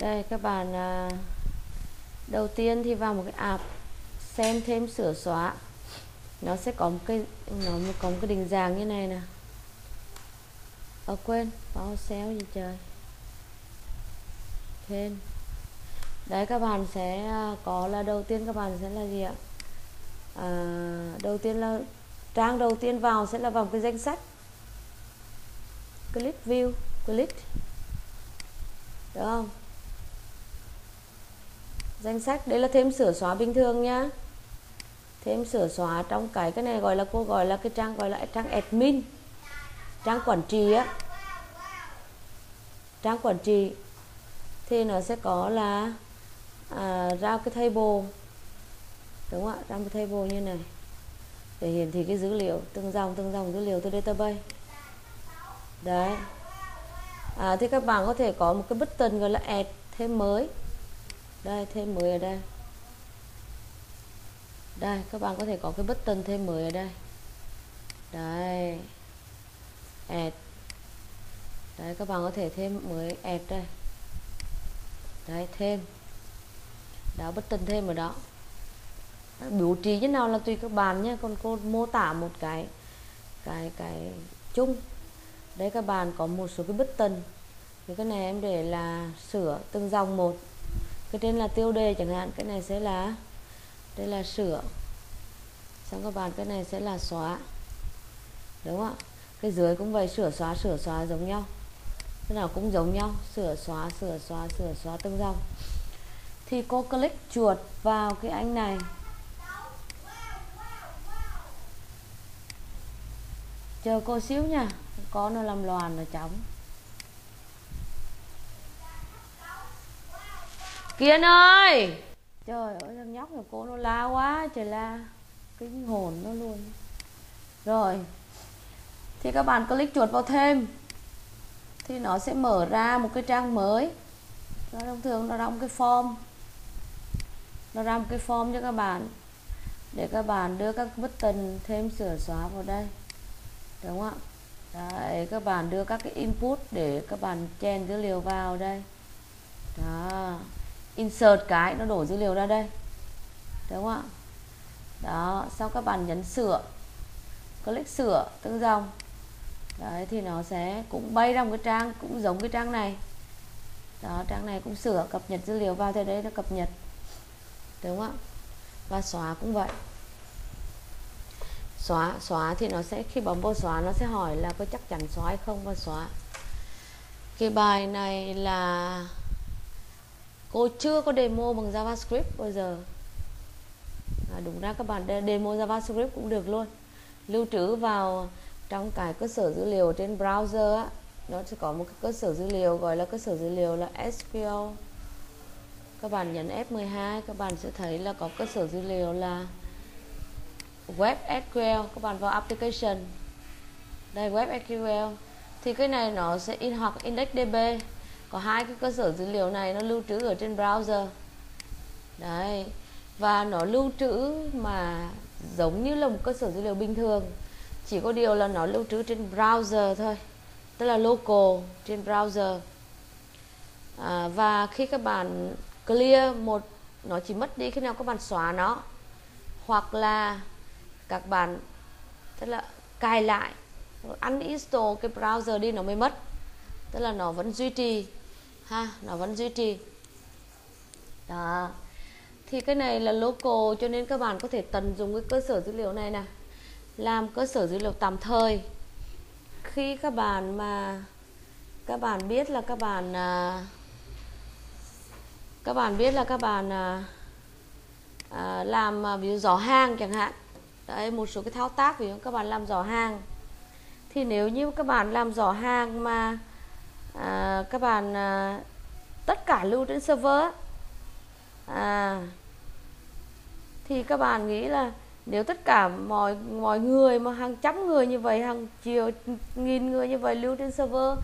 đây các bạn à, đầu tiên thì vào một cái app xem thêm sửa xóa. Nó sẽ có một cái nó có một cái định dạng như này nè. Ở quên bao xéo gì trời. Thêm. Đấy các bạn sẽ à, có là đầu tiên các bạn sẽ là gì ạ? À, đầu tiên là trang đầu tiên vào sẽ là vào cái danh sách. Click view click. Được không? Danh sách đấy là thêm sửa xóa bình thường nhá. Thêm sửa xóa trong cái cái này gọi là cô gọi là cái trang gọi là trang admin. Trang quản trị á. Trang quản trị. Thì nó sẽ có là à, ra cái table. Đúng không ạ? Ra cái table như này. Để hiển thị cái dữ liệu từng dòng từng dòng dữ liệu từ database. Đấy. À, thì các bạn có thể có một cái button gọi là add thêm mới đây, thêm 10 ở đây. Đây, các bạn có thể có cái button thêm 10 ở đây. Đây. Add. Đấy, các bạn có thể thêm mới add đây. Đấy, thêm. Đó, button thêm ở đó. Biểu trì như nào là tùy các bạn nhé. Còn cô mô tả một cái cái cái chung. Đấy các bạn có một số cái button. Thì cái này em để là sửa từng dòng một cái trên là tiêu đề chẳng hạn, cái này sẽ là, đây là sửa. Xong các bạn, cái này sẽ là xóa. Đúng không ạ? Cái dưới cũng vậy, sửa xóa sửa xóa giống nhau. Cái nào cũng giống nhau, sửa xóa sửa xóa sửa xóa từng dòng thì cô click chuột vào cái anh này. Chờ cô xíu nha, có nó làm loàn là chóng. Kiên ơi! Trời ơi thằng nhóc nhà cô nó la quá trời la. Kinh hồn nó luôn. Rồi thì các bạn click chuột vào thêm. Thì nó sẽ mở ra một cái trang mới. Nó thông thường nó ra một cái form. Nó ra một cái form cho các bạn. Để các bạn đưa các button thêm sửa xóa vào đây. Đúng không ạ? Đấy, các bạn đưa các cái input để các bạn chèn dữ liệu vào đây. Đó insert cái, nó đổ dữ liệu ra đây. Đúng không ạ? Đó, sau các bạn nhấn sửa. Click sửa, tương dòng. Đấy, thì nó sẽ cũng bay ra một cái trang cũng giống cái trang này. Đó, trang này cũng sửa, cập nhật dữ liệu vào thế đấy nó cập nhật. Đúng không ạ? Và xóa cũng vậy. Xóa xóa thì nó sẽ, khi bấm vô xóa nó sẽ hỏi là có chắc chắn xóa hay không? Và xóa. Cái bài này là cô chưa có demo bằng JavaScript bao giờ. À, đúng ra các bạn demo JavaScript cũng được luôn. Lưu trữ vào trong cái cơ sở dữ liệu trên browser á, nó sẽ có một cái cơ sở dữ liệu gọi là cơ sở dữ liệu là SQL các bạn nhấn F12 các bạn sẽ thấy là có cơ sở dữ liệu là web SQL các bạn vào application. Đây web SQL thì cái này nó sẽ in hoặc index DB có hai cái cơ sở dữ liệu này nó lưu trữ ở trên browser. Đấy. Và nó lưu trữ mà giống như là một cơ sở dữ liệu bình thường. Chỉ có điều là nó lưu trữ trên browser thôi. Tức là local trên browser. À, và khi các bạn clear một nó chỉ mất đi khi nào các bạn xóa nó. Hoặc là các bạn tức là cài lại uninstall cái browser đi nó mới mất. Tức là nó vẫn duy trì ha nó vẫn duy trì. Đó. Thì cái này là local cho nên các bạn có thể tận dụng cái cơ sở dữ liệu này nè. Làm cơ sở dữ liệu tạm thời. Khi các bạn mà các bạn biết là các bạn à, các bạn biết là các bạn à, à, làm à, ví dụ giỏ hàng chẳng hạn. Đấy một số cái thao tác ví dụ các bạn làm giỏ hàng thì nếu như các bạn làm giỏ hàng mà à, các bạn à, tất cả lưu trên server à, thì các bạn nghĩ là nếu tất cả mọi mọi người mà hàng trăm người như vậy hàng triệu nghìn người như vậy lưu trên server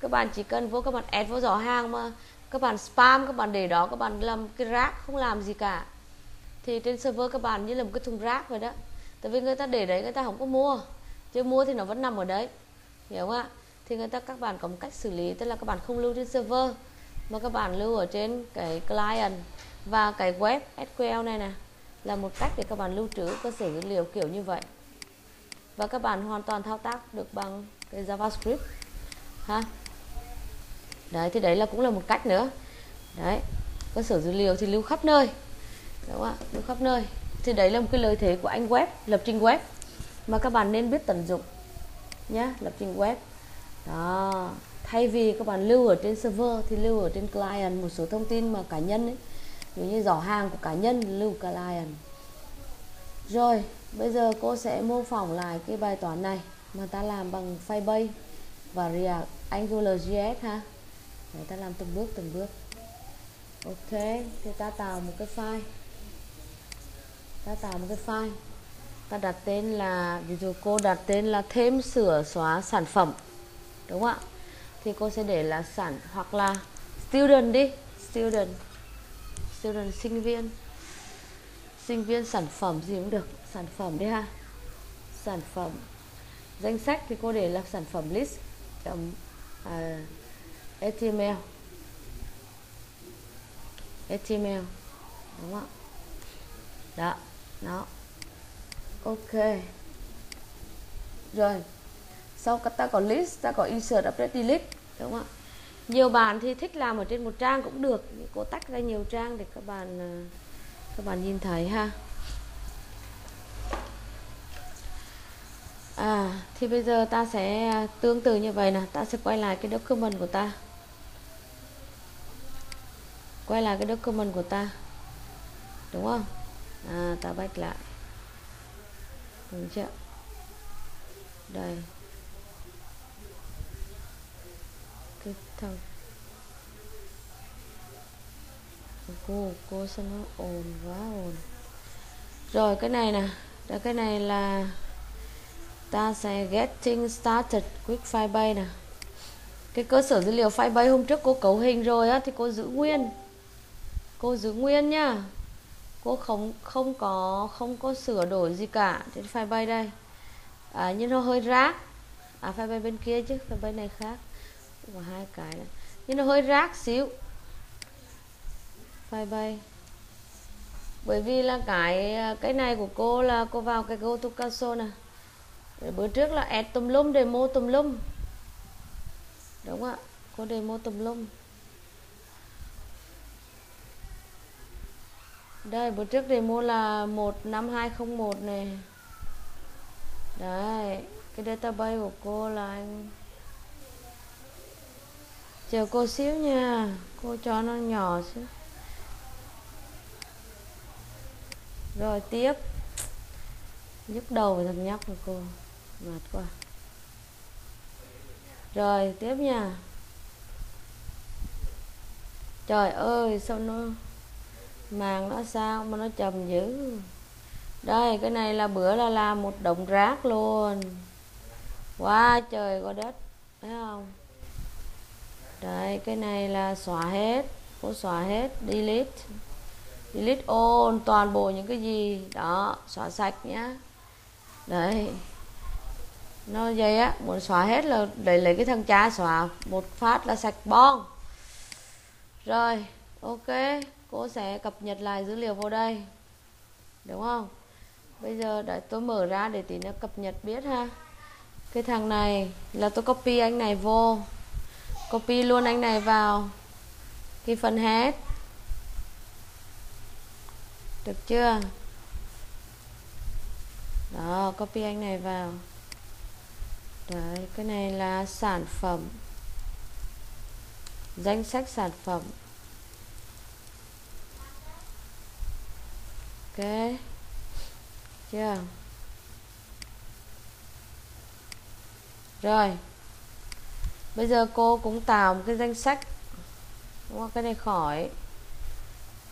các bạn chỉ cần vô các bạn add vô giỏ hàng mà các bạn spam các bạn để đó các bạn làm cái rác không làm gì cả. Thì trên server các bạn như là một cái thùng rác vậy đó. Tại vì người ta để đấy người ta không có mua. Chứ mua thì nó vẫn nằm ở đấy. Hiểu không ạ? Thì người ta các bạn có một cách xử lý tức là các bạn không lưu trên server mà các bạn lưu ở trên cái client và cái web SQL này nè là một cách để các bạn lưu trữ cơ sở dữ liệu kiểu như vậy. Và các bạn hoàn toàn thao tác được bằng cái JavaScript, ha? Đấy, thì đấy là cũng là một cách nữa. Đấy, cơ sở dữ liệu thì lưu khắp nơi, đúng không ạ? Lưu khắp nơi. Thì đấy là một cái lợi thế của anh web, lập trình web mà các bạn nên biết tận dụng nhé lập trình web. Đó thay vì các bạn lưu ở trên server thì lưu ở trên client, một số thông tin mà cá nhân ấy, ví như giỏ hàng của cá nhân, lưu client. Rồi, bây giờ cô sẽ mô phỏng lại cái bài toán này mà ta làm bằng Firebase và React AngularJS ha. Để ta làm từng bước từng bước. Ok, thì ta tạo một cái file. Ta tạo một cái file. Ta đặt tên là, ví dụ cô đặt tên là thêm sửa xóa sản phẩm. Đúng không ạ? Thì cô sẽ để là sản hoặc là student đi. Student. Student sinh viên. Sinh viên sản phẩm gì cũng được. Sản phẩm đi ha. Sản phẩm. Danh sách thì cô để là sản phẩm list trong uh, à, html html đúng không ạ? Đó đó ok. Rồi sau ta có list, ta có insert update delete, đúng không ạ? Nhiều bạn thì thích làm ở trên một trang cũng được, cô tách ra nhiều trang để các bạn ờ, các bạn nhìn thấy ha. À thì bây giờ ta sẽ à, tương tự như vậy nè, ta sẽ quay lại cái document của ta. Quay lại cái document của ta, đúng không? À ta back lại. Đúng chưa? Đây. Thật. Cô cô sao nó ồn quá ồn. Rồi cái này nè. Cái này là ta sẽ getting started with Firebase nè. Cái cơ sở dữ liệu Firebase hôm trước cô cấu hình rồi á thì cô giữ nguyên. Cô giữ nguyên nhá. Cô không không có không có sửa đổi gì cả trên Firebase đây. À, nhưng nó hơi rác. À Firebase bên kia chứ Firebase này khác và hai cái này. nhưng nó hơi rác xíu. Firebase bởi vì là cái à, cái này của cô là cô vào cái go to console nè. Bữa trước là add tùm lum, demo tùm lum. Đúng ạ? Cô demo tùm lum. Đây, bữa trước demo là 15201 này đấy, cái database của cô là anh chờ cô xíu nha. Cô cho nó nhỏ xíu. Rồi tiếp. Nhức đầu và thằng nhóc rồi cô. Mệt quá. Rồi tiếp nha. Trời ơi sao nó màng nó sao mà nó trầm dữ? Đây cái này là bữa là làm một động rác luôn. Quá wow, trời có đất thấy không? Đây cái này là xóa hết, cô xóa hết, delete. Delete all, toàn bộ những cái gì. Đó, xóa sạch nhá. Đấy. Nó vậy á, muốn xóa hết là để lấy cái thằng cha xóa. Một phát là sạch bon rồi, ok. Cô sẽ cập nhật lại dữ liệu vô đây. Đúng không? Bây giờ để tôi mở ra để tí nữa cập nhật biết ha. Cái thằng này là tôi copy anh này vô copy luôn anh này vào. Cái phần head được chưa? Đó, copy anh này vào. Đấy, cái này là sản phẩm. Danh sách sản phẩm. Ok. Chưa? Rồi bây giờ cô cũng tạo một cái danh sách. Đúng không? cái này khỏi.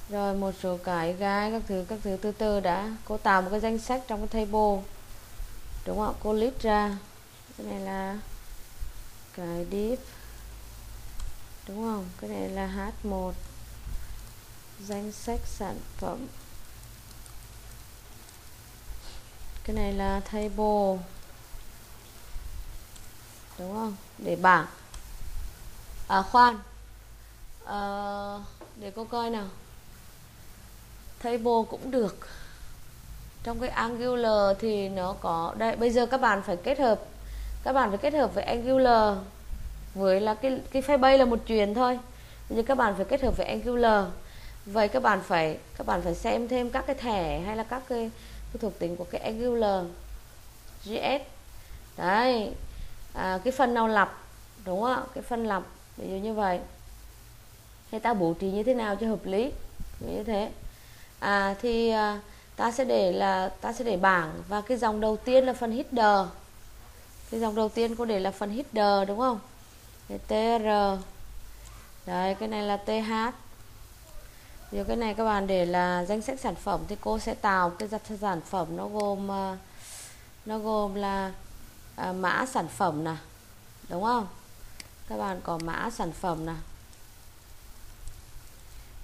Rồi một số cái gái các thứ các thứ từ từ đã. Cô tạo một cái danh sách trong cái table. Đúng không? Cô list ra. Cái này là cái div. Đúng không? Cái này là h1 danh sách sản phẩm. Cái này là table. Đúng không? Để bảng. À khoan. À, để cô coi nào. Table cũng được. Trong cái angular thì nó có đây bây giờ các bạn phải kết hợp các bạn phải kết hợp với angular với là cái cái Firebase là một chuyện thôi. Bây giờ các bạn phải kết hợp với angular. Vậy các bạn phải các bạn phải xem thêm các cái thẻ hay là các cái, cái thuộc tính của cái angular. JS đấy à, cái phân nào lặp đúng không cái phân lặp ví dụ như vậy. Thì ta bố trí như thế nào cho hợp lý? Như thế. À thì à, ta sẽ để là ta sẽ để bảng và cái dòng đầu tiên là phần header. Cái dòng đầu tiên cô để là phần header đúng không? Thì tr đấy cái này là th. Rồi cái này các bạn để là danh sách sản phẩm thì cô sẽ tạo cái sản phẩm nó gồm à, nó gồm là à, mã sản phẩm nè. Đúng không? Các bạn có mã sản phẩm nè.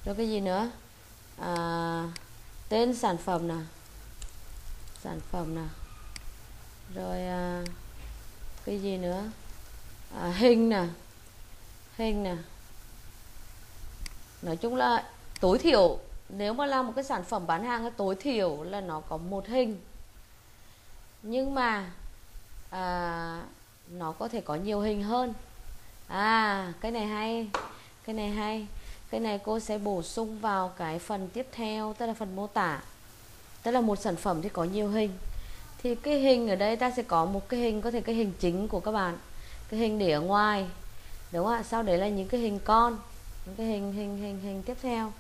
Rồi cái gì nữa? À, tên sản phẩm nè. Sản phẩm nè. Rồi à, cái gì nữa? À, hình nè. Hình nè. Nói chung là tối thiểu nếu mà làm một cái sản phẩm bán hàng tối thiểu là nó có một hình. Nhưng mà à, nó có thể có nhiều hình hơn. À cái này hay cái này hay. Cái này cô sẽ bổ sung vào cái phần tiếp theo tức là phần mô tả. Tức là một sản phẩm thì có nhiều hình. Thì cái hình ở đây ta sẽ có một cái hình có thể cái hình chính của các bạn. Cái hình để ở ngoài đúng không ạ? Sau đấy là những cái hình con những cái hình hình hình hình tiếp theo.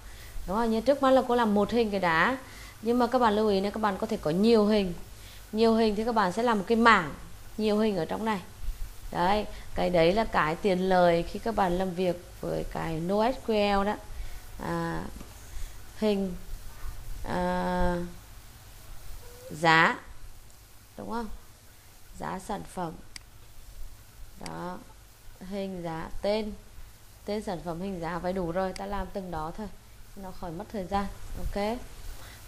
Đúng không như trước mắt là cô làm một hình cái đá. Nhưng mà các bạn lưu ý là các bạn có thể có nhiều hình. Nhiều hình thì các bạn sẽ làm một cái mảng nhiều hình ở trong này. Đấy cái đấy là cái tiền lời khi các bạn làm việc với cái NoSQL đó. À, hình à, giá đúng không? Giá sản phẩm. Đó hình giá tên tên sản phẩm hình giá phải đủ rồi ta làm từng đó thôi nó khỏi mất thời gian ok?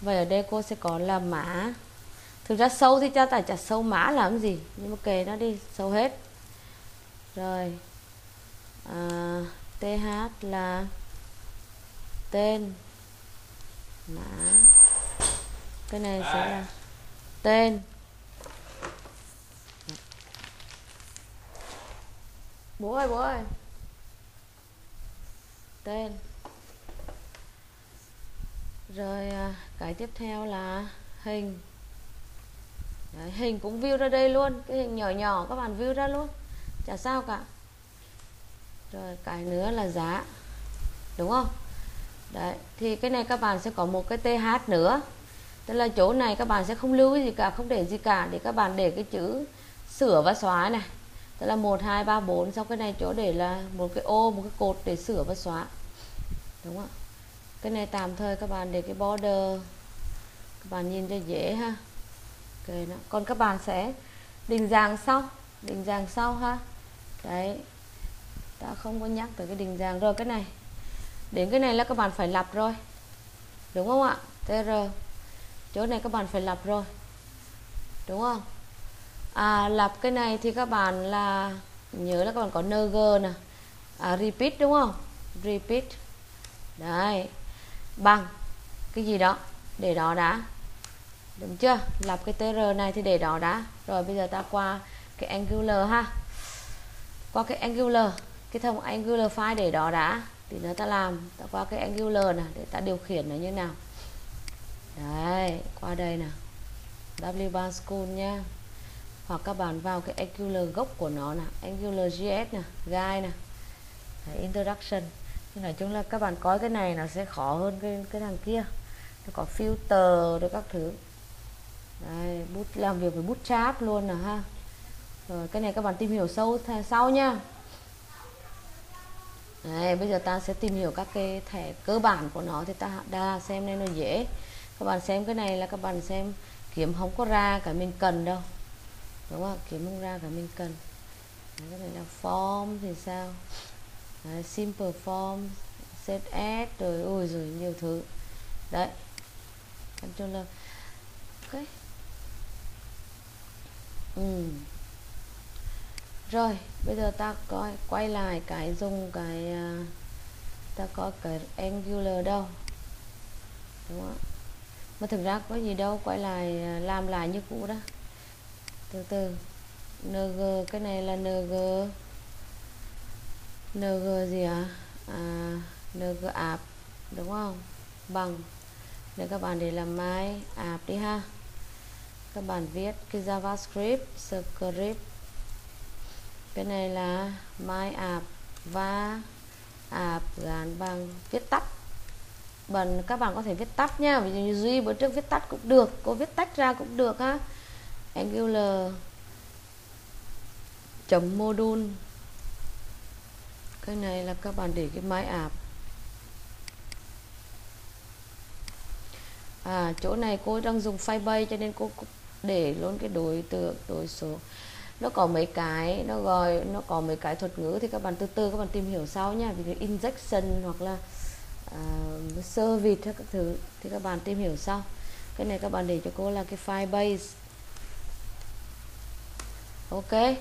Vậy ở đây cô sẽ có là mã thực ra sâu thì cho tải chả sâu mã làm gì nhưng mà kề nó đi sâu hết. Rồi à, th là tên mã. Cái này sẽ là tên. Bố ơi bố ơi. Tên. Rồi à, cái tiếp theo là hình. Đấy, hình cũng view ra đây luôn cái hình nhỏ nhỏ các bạn view ra luôn. Chả sao cả. Rồi cái nữa là giá đúng không? Đấy thì cái này các bạn sẽ có một cái th nữa. Tức là chỗ này các bạn sẽ không lưu gì cả không để gì cả để các bạn để cái chữ sửa và xóa này. Tức là một hai ba bốn sau cái này chỗ để là một cái ô một cái cột để sửa và xóa. Đúng không cái này tạm thời các bạn để cái border các bạn nhìn cho dễ ha okay, đó. còn các bạn sẽ định dạng sau. Định dạng sau ha. Đấy. Ta không có nhắc tới cái định dạng rồi. Cái này. Đến cái này là các bạn phải lặp rồi. Đúng không ạ? Tr chỗ này các bạn phải lặp rồi. Đúng không? À lặp cái này thì các bạn là nhớ là các bạn có ng nè. À, repeat đúng không? Repeat. Đấy. Bằng. Cái gì đó. Để đó đã đúng chưa? Lập cái tr này thì để đó đã. Rồi bây giờ ta qua cái angular ha. Qua cái angular cái thông angular file để đó đã. Thì nó ta làm ta qua cái angular này để ta điều khiển nó như nào. Đấy qua đây nè. W school nha. Hoặc các bạn vào cái angular gốc của nó nè angular js nè guide nè. Đấy, introduction. Nhưng nói chung là các bạn có cái này nó sẽ khó hơn cái cái thằng kia. Nó có filter rồi các thứ. Đây, bút làm việc với bút cháp luôn nè ha. Rồi cái này các bạn tìm hiểu sâu sau nha. Đấy, bây giờ ta sẽ tìm hiểu các cái thẻ cơ bản của nó thì ta đa xem nên nó dễ. Các bạn xem cái này là các bạn xem kiếm không có ra cả mình cần đâu. Đúng không? Kiếm không ra cả mình cần. Đấy, cái này là form thì sao? Đấy, simple form set s rồi ôi rồi nhiều thứ. Đấy controller ok ừ. rồi bây giờ ta coi quay lại cái dùng cái à, ta có cái angular đâu. Đúng không? Mà thực ra có gì đâu quay lại à, làm lại như cũ đó. Từ từ. Ng cái này là ng ng gì à? à, ng app đúng không? Bằng. Để các bạn để làm máy app đi ha các bạn viết cái javascript, script. Cái này là my app và app gắn bằng viết tắt. Bằng các bạn có thể viết tắt nha, ví dụ như duy bữa trước viết tắt cũng được, cô viết tách ra cũng được ha angular chấm module. Cái này là các bạn để cái my app. À chỗ này cô đang dùng Firebase cho nên cô để luôn cái đối tượng đối số. Nó có mấy cái nó gọi nó có mấy cái thuật ngữ thì các bạn từ từ các bạn tìm hiểu sau nha. Ví dụ injection hoặc là uh, service hay các thứ thì các bạn tìm hiểu sau. Cái này các bạn để cho cô là cái file base ok.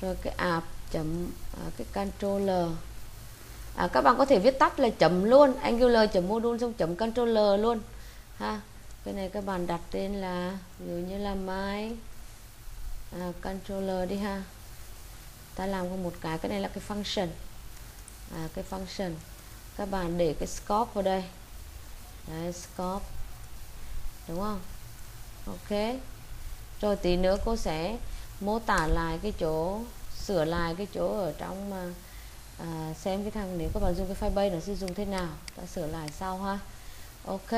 Rồi cái app chấm à, cái controller. À, các bạn có thể viết tắt là chấm luôn angular chấm module xong chấm controller luôn ha cái này các bạn đặt tên là ví dụ như là my à, controller đi ha. Ta làm có một cái cái này là cái function. À, cái function. Các bạn để cái scope vào đây. Đấy, scope. Đúng không? Ok. Rồi tí nữa cô sẽ mô tả lại cái chỗ sửa lại cái chỗ ở trong mà à, xem cái thằng nếu các bạn dùng cái file bay nó sẽ dùng thế nào. Ta sửa lại sau ha. Ok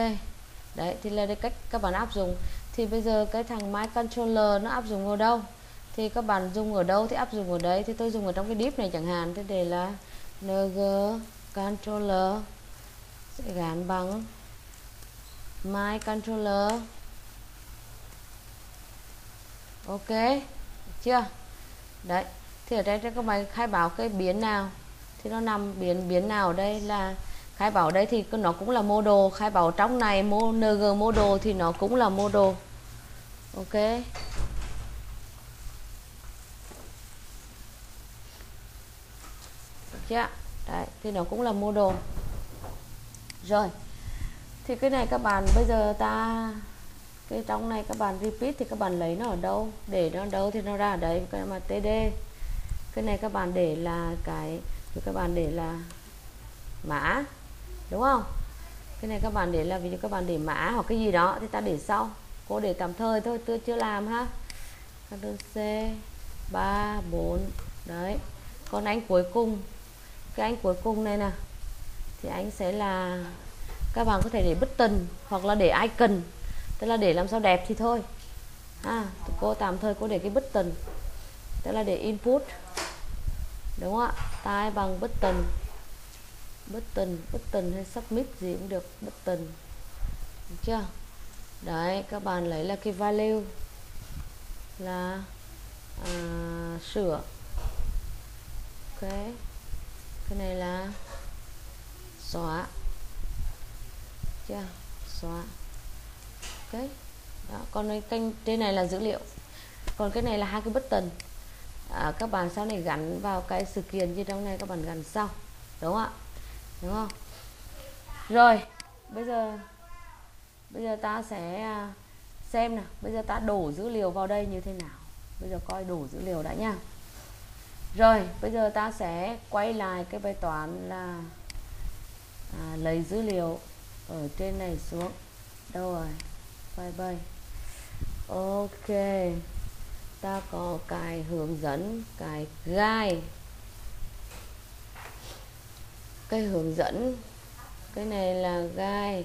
đấy, thì là cách các bạn áp dụng. Thì bây giờ cái thằng My Controller nó áp dụng ở đâu? Thì các bạn dùng ở đâu thì áp dụng ở đấy. Thì tôi dùng ở trong cái div này chẳng hạn. Thế để là ng controller sẽ gắn bằng my controller. Ok, chưa? Đấy, thì ở đây các bạn khai báo cái biến nào. Thì nó nằm biến biến nào ở đây là khai báo đây thì nó cũng là model khai báo trong này ng model thì nó cũng là model ok. Chưa đấy, thì nó cũng là model rồi, thì cái này các bạn, bây giờ ta, cái trong này các bạn repeat thì các bạn lấy nó ở đâu? Để nó ở đâu thì nó ra ở đấy, cái mà td cái này các bạn để là cái các bạn để là mã đúng không? Cái này các bạn để là ví dụ các bạn để mã hoặc cái gì đó thì ta để sau. Cô để tạm thời thôi tôi chưa làm ha. Ctrl C 3 4 đấy. Còn anh cuối cùng cái anh cuối cùng này nè thì anh sẽ là các bạn có thể để button hoặc là để icon tức là để làm sao đẹp thì thôi. À, cô tạm thời cô để cái button tức là để input. Đúng không ạ? Tai bằng button button button hay submit gì cũng được button được chưa? Đấy các bạn lấy là cái value là à, sửa. Ok. Cái này là xóa. Chưa? Xóa. Ok. Đó. còn cái kênh trên này là dữ liệu. Còn cái này là hai cái button à, các bạn sau này gắn vào cái sự kiện như trong này các bạn gắn sau. Đúng không ạ? Đúng không? Rồi bây giờ bây giờ ta sẽ à, xem nào. Bây giờ ta đổ dữ liệu vào đây như thế nào? Bây giờ coi đổ dữ liệu đã nha. Rồi bây giờ ta sẽ quay lại cái bài toán là à, lấy dữ liệu ở trên này xuống. Đâu rồi? Bye bye ok. Ta có cái hướng dẫn cái gai cái hướng dẫn. Cái này là gai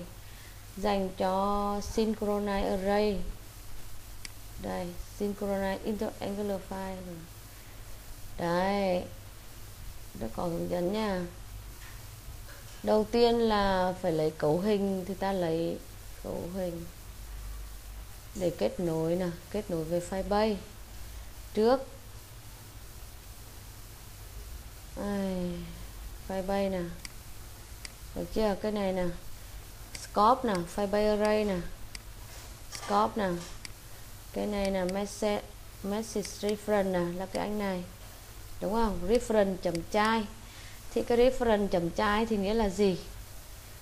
dành cho synchronize array. Đây synchronize interangular file. Đấy nó có hướng dẫn nha. Đầu tiên là phải lấy cấu hình thì ta lấy cấu hình để kết nối nè kết nối với Firebase. Trước. Ai, Firebase nè. Được chưa cái này nè. Scope nè Firebase array nè. Scope nè. Cái này là message message reference nè là cái anh này. Đúng không? Reference chấm chai. Thì cái reference chấm chai thì nghĩa là gì?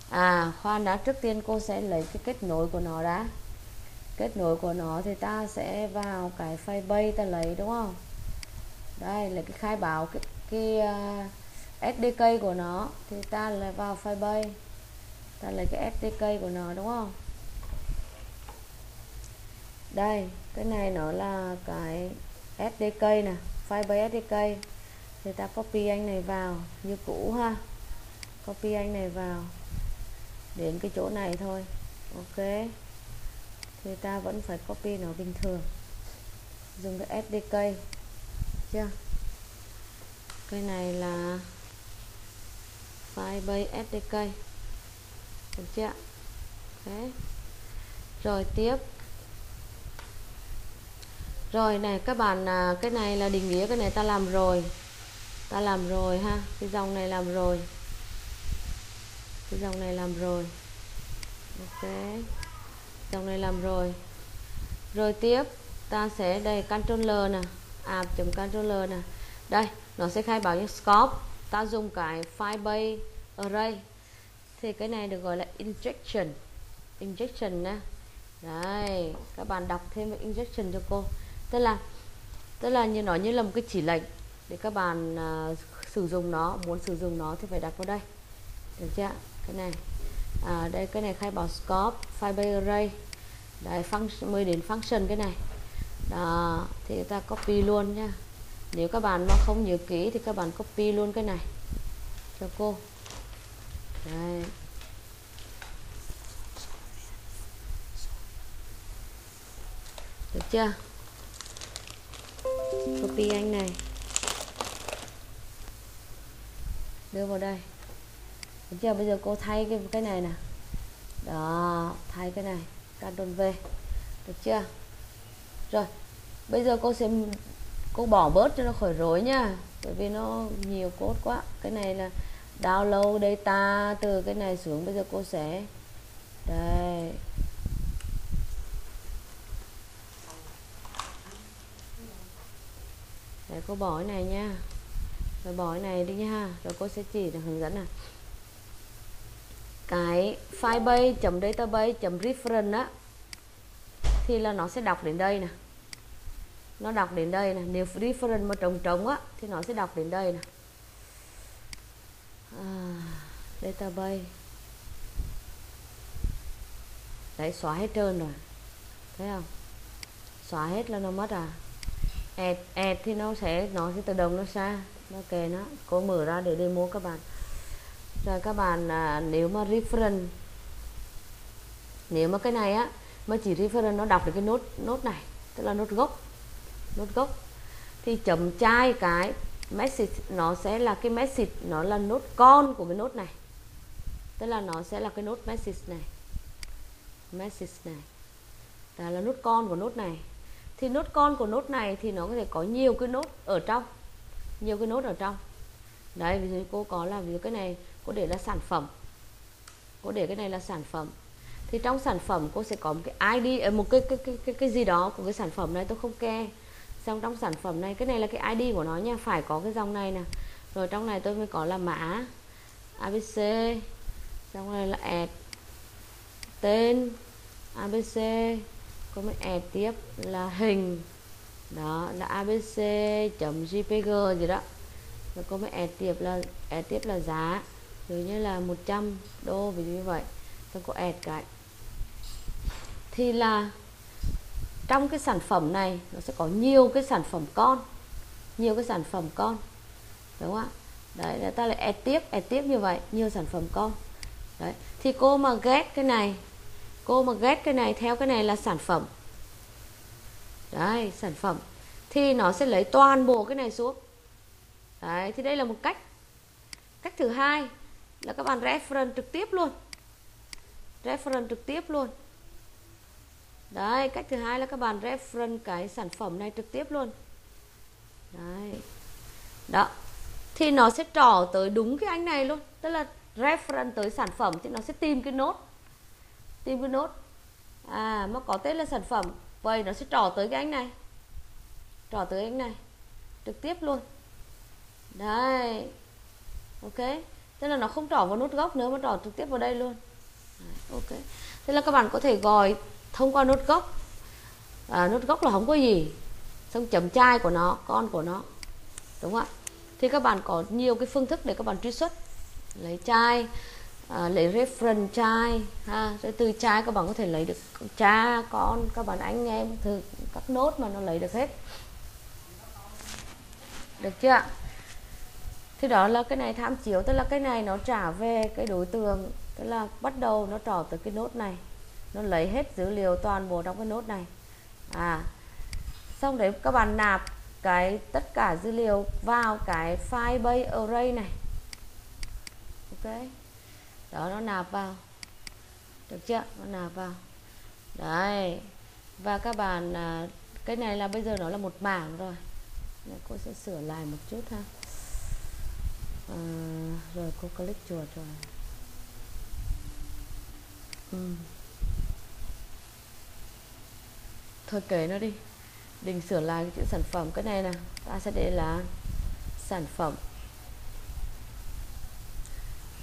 À khoan đã trước tiên cô sẽ lấy cái kết nối của nó đã. Kết nối của nó thì ta sẽ vào cái Firebase ta lấy đúng không? Đây là cái khai báo cái, cái uh, SDK của nó, thì ta lại vào Firebase ta lấy cái SDK của nó, đúng không? Đây, cái này nó là cái SDK nè Firebase SDK thì ta copy anh này vào, như cũ ha. Copy anh này vào, đến cái chỗ này thôi, ok. Thì ta vẫn phải copy nó bình thường. Dùng cái SDK chưa? Cái này là Firebase SDK được chưa okay. rồi tiếp. Rồi này các bạn à, cái này là định nghĩa cái này ta làm rồi. Ta làm rồi ha. Cái dòng này làm rồi. Cái dòng này làm rồi. Ok. Dòng này làm rồi. Rồi tiếp ta sẽ đây l nè. App chấm controller nè. Đây nó sẽ khai báo những scope ta dùng cái firebase array. Thì cái này được gọi là injection. Injection nè đây các bạn đọc thêm về injection cho cô. Tức là tức là như nó như là một cái chỉ lệnh để các bạn uh, sử dụng nó muốn sử dụng nó thì phải đặt vào đây. Được chưa? Cái này. À, đây cái này khai báo scope fiber array. Đây function mới đến function cái này. Đó thì ta copy luôn nha nếu các bạn mà không nhớ kỹ thì các bạn copy luôn cái này cho cô. Đây được chưa? Copy anh này. Đưa vào đây. Được chưa? Bây giờ cô thay cái cái này nè đó, thay cái này. Ctrl V. Được chưa? Rồi, bây giờ cô sẽ cô bỏ bớt cho nó khỏi rối nha, bởi vì nó nhiều cốt quá. Cái này là download data từ cái này xuống bây giờ cô sẽ, đây. Để cô bỏ cái này nha, rồi bỏ cái này đi nha, rồi cô sẽ chỉ là hướng dẫn này cái firebase.database.reference á, thì là nó sẽ đọc đến đây nè nó đọc đến đây nè nếu reference mà trống trống á thì nó sẽ đọc đến đây này à, database. Đấy xóa hết trơn rồi. Thấy không? Xóa hết là nó mất à. Add add thì nó sẽ nó sẽ tự động nó xa. Nó kề nó cô mở ra để demo các bạn. Rồi các bạn à, nếu mà reference nếu mà cái này á mà chỉ reference nó đọc được cái nốt nốt này tức là nốt gốc nốt gốc. Thì chấm chai cái message nó sẽ là cái message nó là nốt con của cái nốt này. Tức là nó sẽ là cái nốt message này. Message này. Đó là nốt con của nốt này. Thì nốt con của nốt này thì nó có thể có nhiều cái nốt ở trong. Nhiều cái nốt ở trong. Đấy ví dụ cô có là ví dụ cái này cô để là sản phẩm. Cô để cái này là sản phẩm. Thì trong sản phẩm cô sẽ có một cái ID ờ, một cái cái, cái cái cái gì đó của cái sản phẩm này tôi không ke xong trong sản phẩm này, cái này là cái ID của nó nha, phải có cái dòng này nè. Rồi trong này tôi mới có là mã ABC xong này là add tên ABC có mới add tiếp là hình. Đó, là abc jpg gì đó. Rồi có mới add tiếp là, add tiếp là giá. Rồi như là 100 đô, ví dụ như vậy. Tôi có add cái. Thì là trong cái sản phẩm này, nó sẽ có nhiều cái sản phẩm con. Nhiều cái sản phẩm con. Đúng không ạ? Đấy là ta lại add tiếp add tiếp như vậy, nhiều sản phẩm con. Đấy, thì cô mà ghét cái này, cô mà ghét cái này theo cái này là sản phẩm. Đấy, sản phẩm. Thì nó sẽ lấy toàn bộ cái này xuống. Đấy, thì đây là một cách. Cách thứ hai là các bạn reference trực tiếp luôn. Reference trực tiếp luôn đấy cách thứ hai là các bạn reference cái sản phẩm này trực tiếp luôn. Đấy. Đó. Thì nó sẽ trỏ tới đúng cái anh này luôn. Tức là reference tới sản phẩm thì nó sẽ tìm cái nốt. Tìm cái nốt. À mà có tên là sản phẩm. Vậy nó sẽ trỏ tới cái anh này. Trỏ tới anh này. Trực tiếp luôn. Đây ok. Tức là nó không trỏ vào nút gốc nữa mà trỏ trực tiếp vào đây luôn. Đấy, ok. Thế là các bạn có thể gọi thông qua nốt gốc. À, nốt gốc là không có gì. Xong chấm chai của nó con của nó. Đúng không ạ? Thì các bạn có nhiều cái phương thức để các bạn truy xuất. Lấy chai à, lấy reference chai ha. Rồi từ chai các bạn có thể lấy được cha con các bạn anh em từ các nốt mà nó lấy được hết. Được chưa thì đó là cái này tham chiếu tức là cái này nó trả về cái đối tượng tức là bắt đầu nó trỏ từ cái nốt này nó lấy hết dữ liệu toàn bộ trong cái nốt này. À xong đấy các bạn nạp cái tất cả dữ liệu vào cái file base array này. Ok đó nó nạp vào. Được chưa? Nó nạp vào. Đấy và các bạn à, cái này là bây giờ nó là một mảng rồi. Nên cô sẽ sửa lại một chút ha. À, rồi cô click chuột rồi. Ừ. thôi kể nó đi. Định sửa lại cái chữ sản phẩm. Cái này nè ta sẽ để là sản phẩm.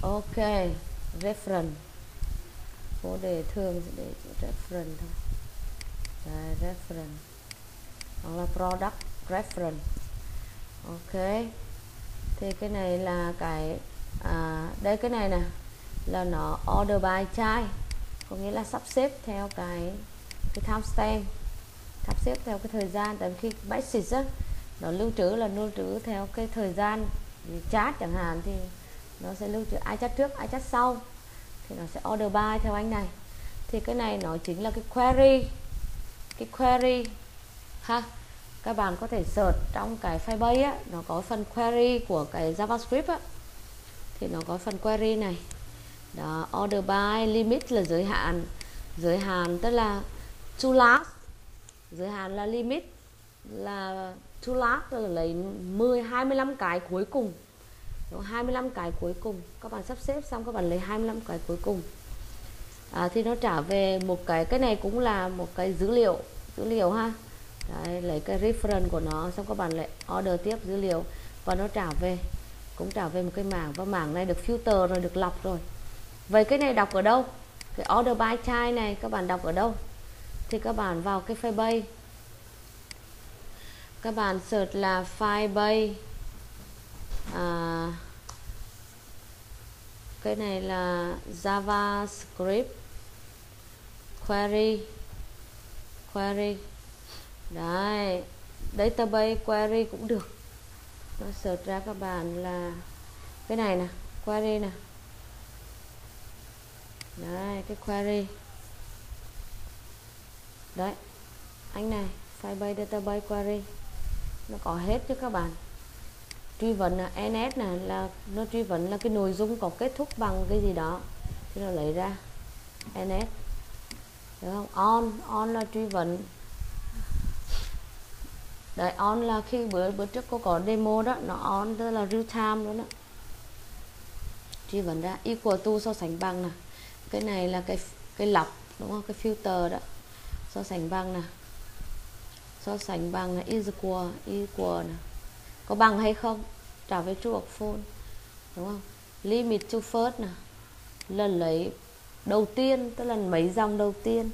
Ok reference. Cô đề thường sẽ để chữ reference thôi. Đây, reference. Hoặc là product reference. Ok. Thì cái này là cái à, đây cái này nè là nó order by chai. Có nghĩa là sắp xếp theo cái cái timestamp sắp xếp theo cái thời gian, tại khi message á, nó lưu trữ là lưu trữ theo cái thời gian chat chẳng hạn, thì nó sẽ lưu trữ, ai chat trước, ai chat sau, thì nó sẽ order by theo anh này. Thì cái này nó chính là cái query cái query, ha, các bạn có thể search trong cái Firebase á, nó có phần query của cái JavaScript á, thì nó có phần query này. Đó, order by limit là giới hạn giới hạn tức là to last giới hạn là limit là to last là lấy 10 25 cái cuối cùng. Đúng, 25 cái cuối cùng. Các bạn sắp xếp xong các bạn lấy 25 cái cuối cùng. À, thì nó trả về một cái cái này cũng là một cái dữ liệu dữ liệu ha. Đấy, lấy cái reference của nó xong các bạn lại order tiếp dữ liệu. Và nó trả về cũng trả về một cái mảng. Và mảng này được filter rồi được lọc rồi. Vậy cái này đọc ở đâu? Cái order by child này các bạn đọc ở đâu? Thì các bạn vào cái Firebase. Các bạn search là Firebase. À, cái này là JavaScript query query. Đấy database query cũng được. Nó search ra các bạn là cái này nè query nè. Đấy cái query đấy. Anh này Firebase database query. Nó có hết cho các bạn. Truy vấn là NS này, là nó truy vấn là cái nội dung có kết thúc bằng cái gì đó. Thì nó lấy ra NS được không? On on là truy vấn. Đấy, on là khi bữa bữa trước cô có demo đó, nó on, tức là real time luôn đó truy vấn ra, equal to so sánh bằng nè. Cái này là cái cái lọc, đúng không? Cái filter đó so sánh bằng nè. So sánh bằng là is equal equal nè. Có bằng hay không? Trả về true phone false. Đúng không? Limit to first nè. Lần lấy đầu tiên tức là mấy dòng đầu tiên.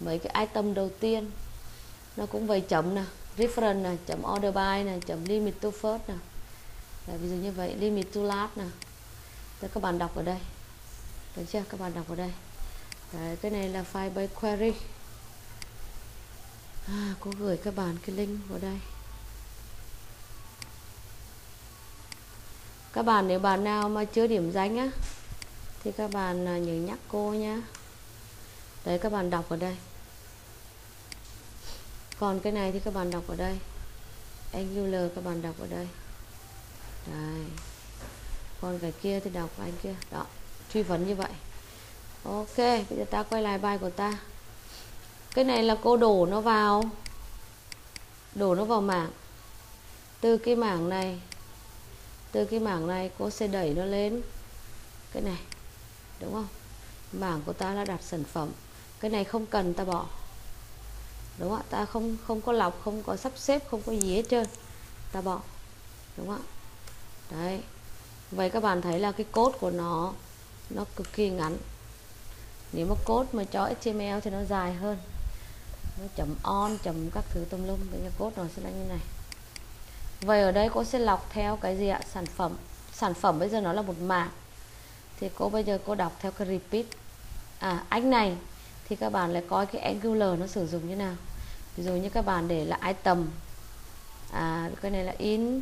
Mấy cái item đầu tiên. Nó cũng vậy chấm nè. Reference nè chấm order by nè chấm limit to first nè. Là ví dụ như vậy limit to last nè. Đấy, các bạn đọc ở đây. Được chưa? Các bạn đọc ở đây. Đấy, cái này là file by query à, cô gửi các bạn cái link vào đây. Các bạn nếu bạn nào mà chưa điểm danh á thì các bạn à, nhớ nhắc cô nhá. Đấy các bạn đọc ở đây. Còn cái này thì các bạn đọc ở đây. Angular các bạn đọc ở đây. Đấy. Còn cái kia thì đọc anh kia. Đó truy vấn như vậy. Ok bây giờ ta quay lại bài của ta cái này là cô đổ nó vào. Đổ nó vào mảng. Từ cái mảng này, từ cái mảng này cô sẽ đẩy nó lên. Cái này, đúng không? Mảng của ta là đặt sản phẩm. Cái này không cần ta bỏ. Đúng không ta không không có lọc, không có sắp xếp, không có gì hết trơn. Ta bỏ. Đúng không ạ? Đấy. Vậy các bạn thấy là cái cốt của nó nó cực kỳ ngắn. Nếu mà cốt mà cho HTML thì nó dài hơn nó chấm on, chấm các thứ tùm lum, bây giờ cốt nó sẽ là như này. Vậy ở đây cô sẽ lọc theo cái gì ạ? Sản phẩm. Sản phẩm bây giờ nó là một mảng. Thì cô bây giờ cô đọc theo cái repeat. À anh này, thì các bạn lại coi cái angular nó sử dụng như nào. Ví dụ như các bạn để là item. À cái này là in,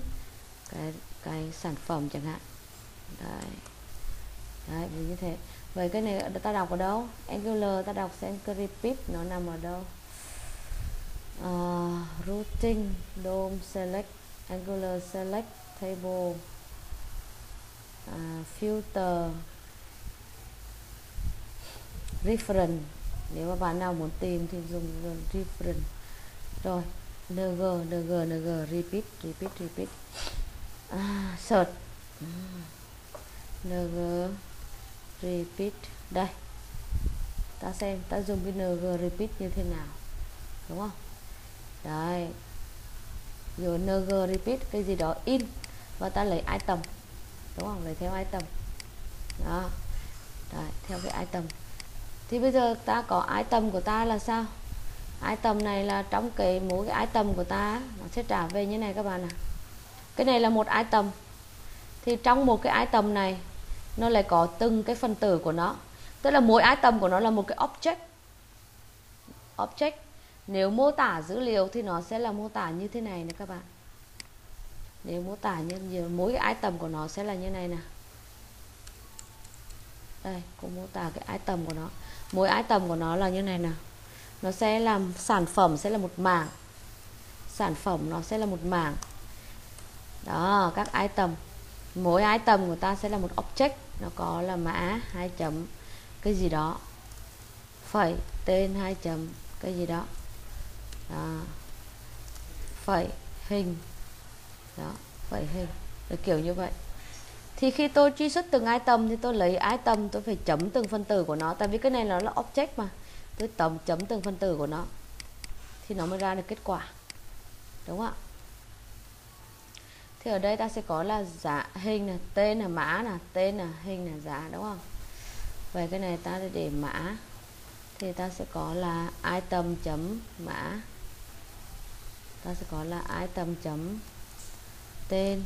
cái cái sản phẩm chẳng hạn. Đấy. Đấy, như thế. Vậy cái này ta đọc ở đâu? Angular, ta đọc xem cái repeat nó nằm ở đâu uh, routing dom select angular select table uh, filter reference. Nếu mà bạn nào muốn tìm thì dùng reference. Rồi ng ng ng repeat repeat repeat. À, search. Ng repeat. Đây. Ta xem ta dùng cái ng repeat như thế nào. Đúng không? Đây rồi ng repeat cái gì đó in và ta lấy item. Đúng không? Lấy theo item. Đó. Đấy, theo cái item. Thì bây giờ ta có item của ta là sao? Item này là trong cái mỗi cái item của ta nó sẽ trả về như này các bạn ạ. À. cái này là một item. Thì trong một cái item này nó lại có từng cái phần tử của nó. Tức là mỗi item của nó là một cái object. Object nếu mô tả dữ liệu thì nó sẽ là mô tả như thế này nè các bạn. Nếu mô tả như mỗi cái item của nó sẽ là như này nè. Đây, cũng mô tả cái item của nó. Mỗi item của nó là như này nè. Nó sẽ làm, sản phẩm sẽ là một mảng. Sản phẩm nó sẽ là một mảng. Đó, các item. Mỗi item của ta sẽ là một object. Nó có là mã, hai chấm, cái gì đó. Phẩy, tên, hai chấm, cái gì đó đó. phẩy hình. Đó, phẩy hình. Là kiểu như vậy. Thì khi tôi truy xuất từng item thì tôi lấy item tôi phải chấm từng phân tử của nó. Tại vì cái này nó là object mà. Tôi tầm chấm từng phân tử của nó. Thì nó mới ra được kết quả. Đúng không ạ? Thì ở đây ta sẽ có là giá hình là tên là mã là tên là hình là giá đúng không? Về cái này ta để mã. Thì ta sẽ có là item chấm mã ta sẽ có là item chấm, tên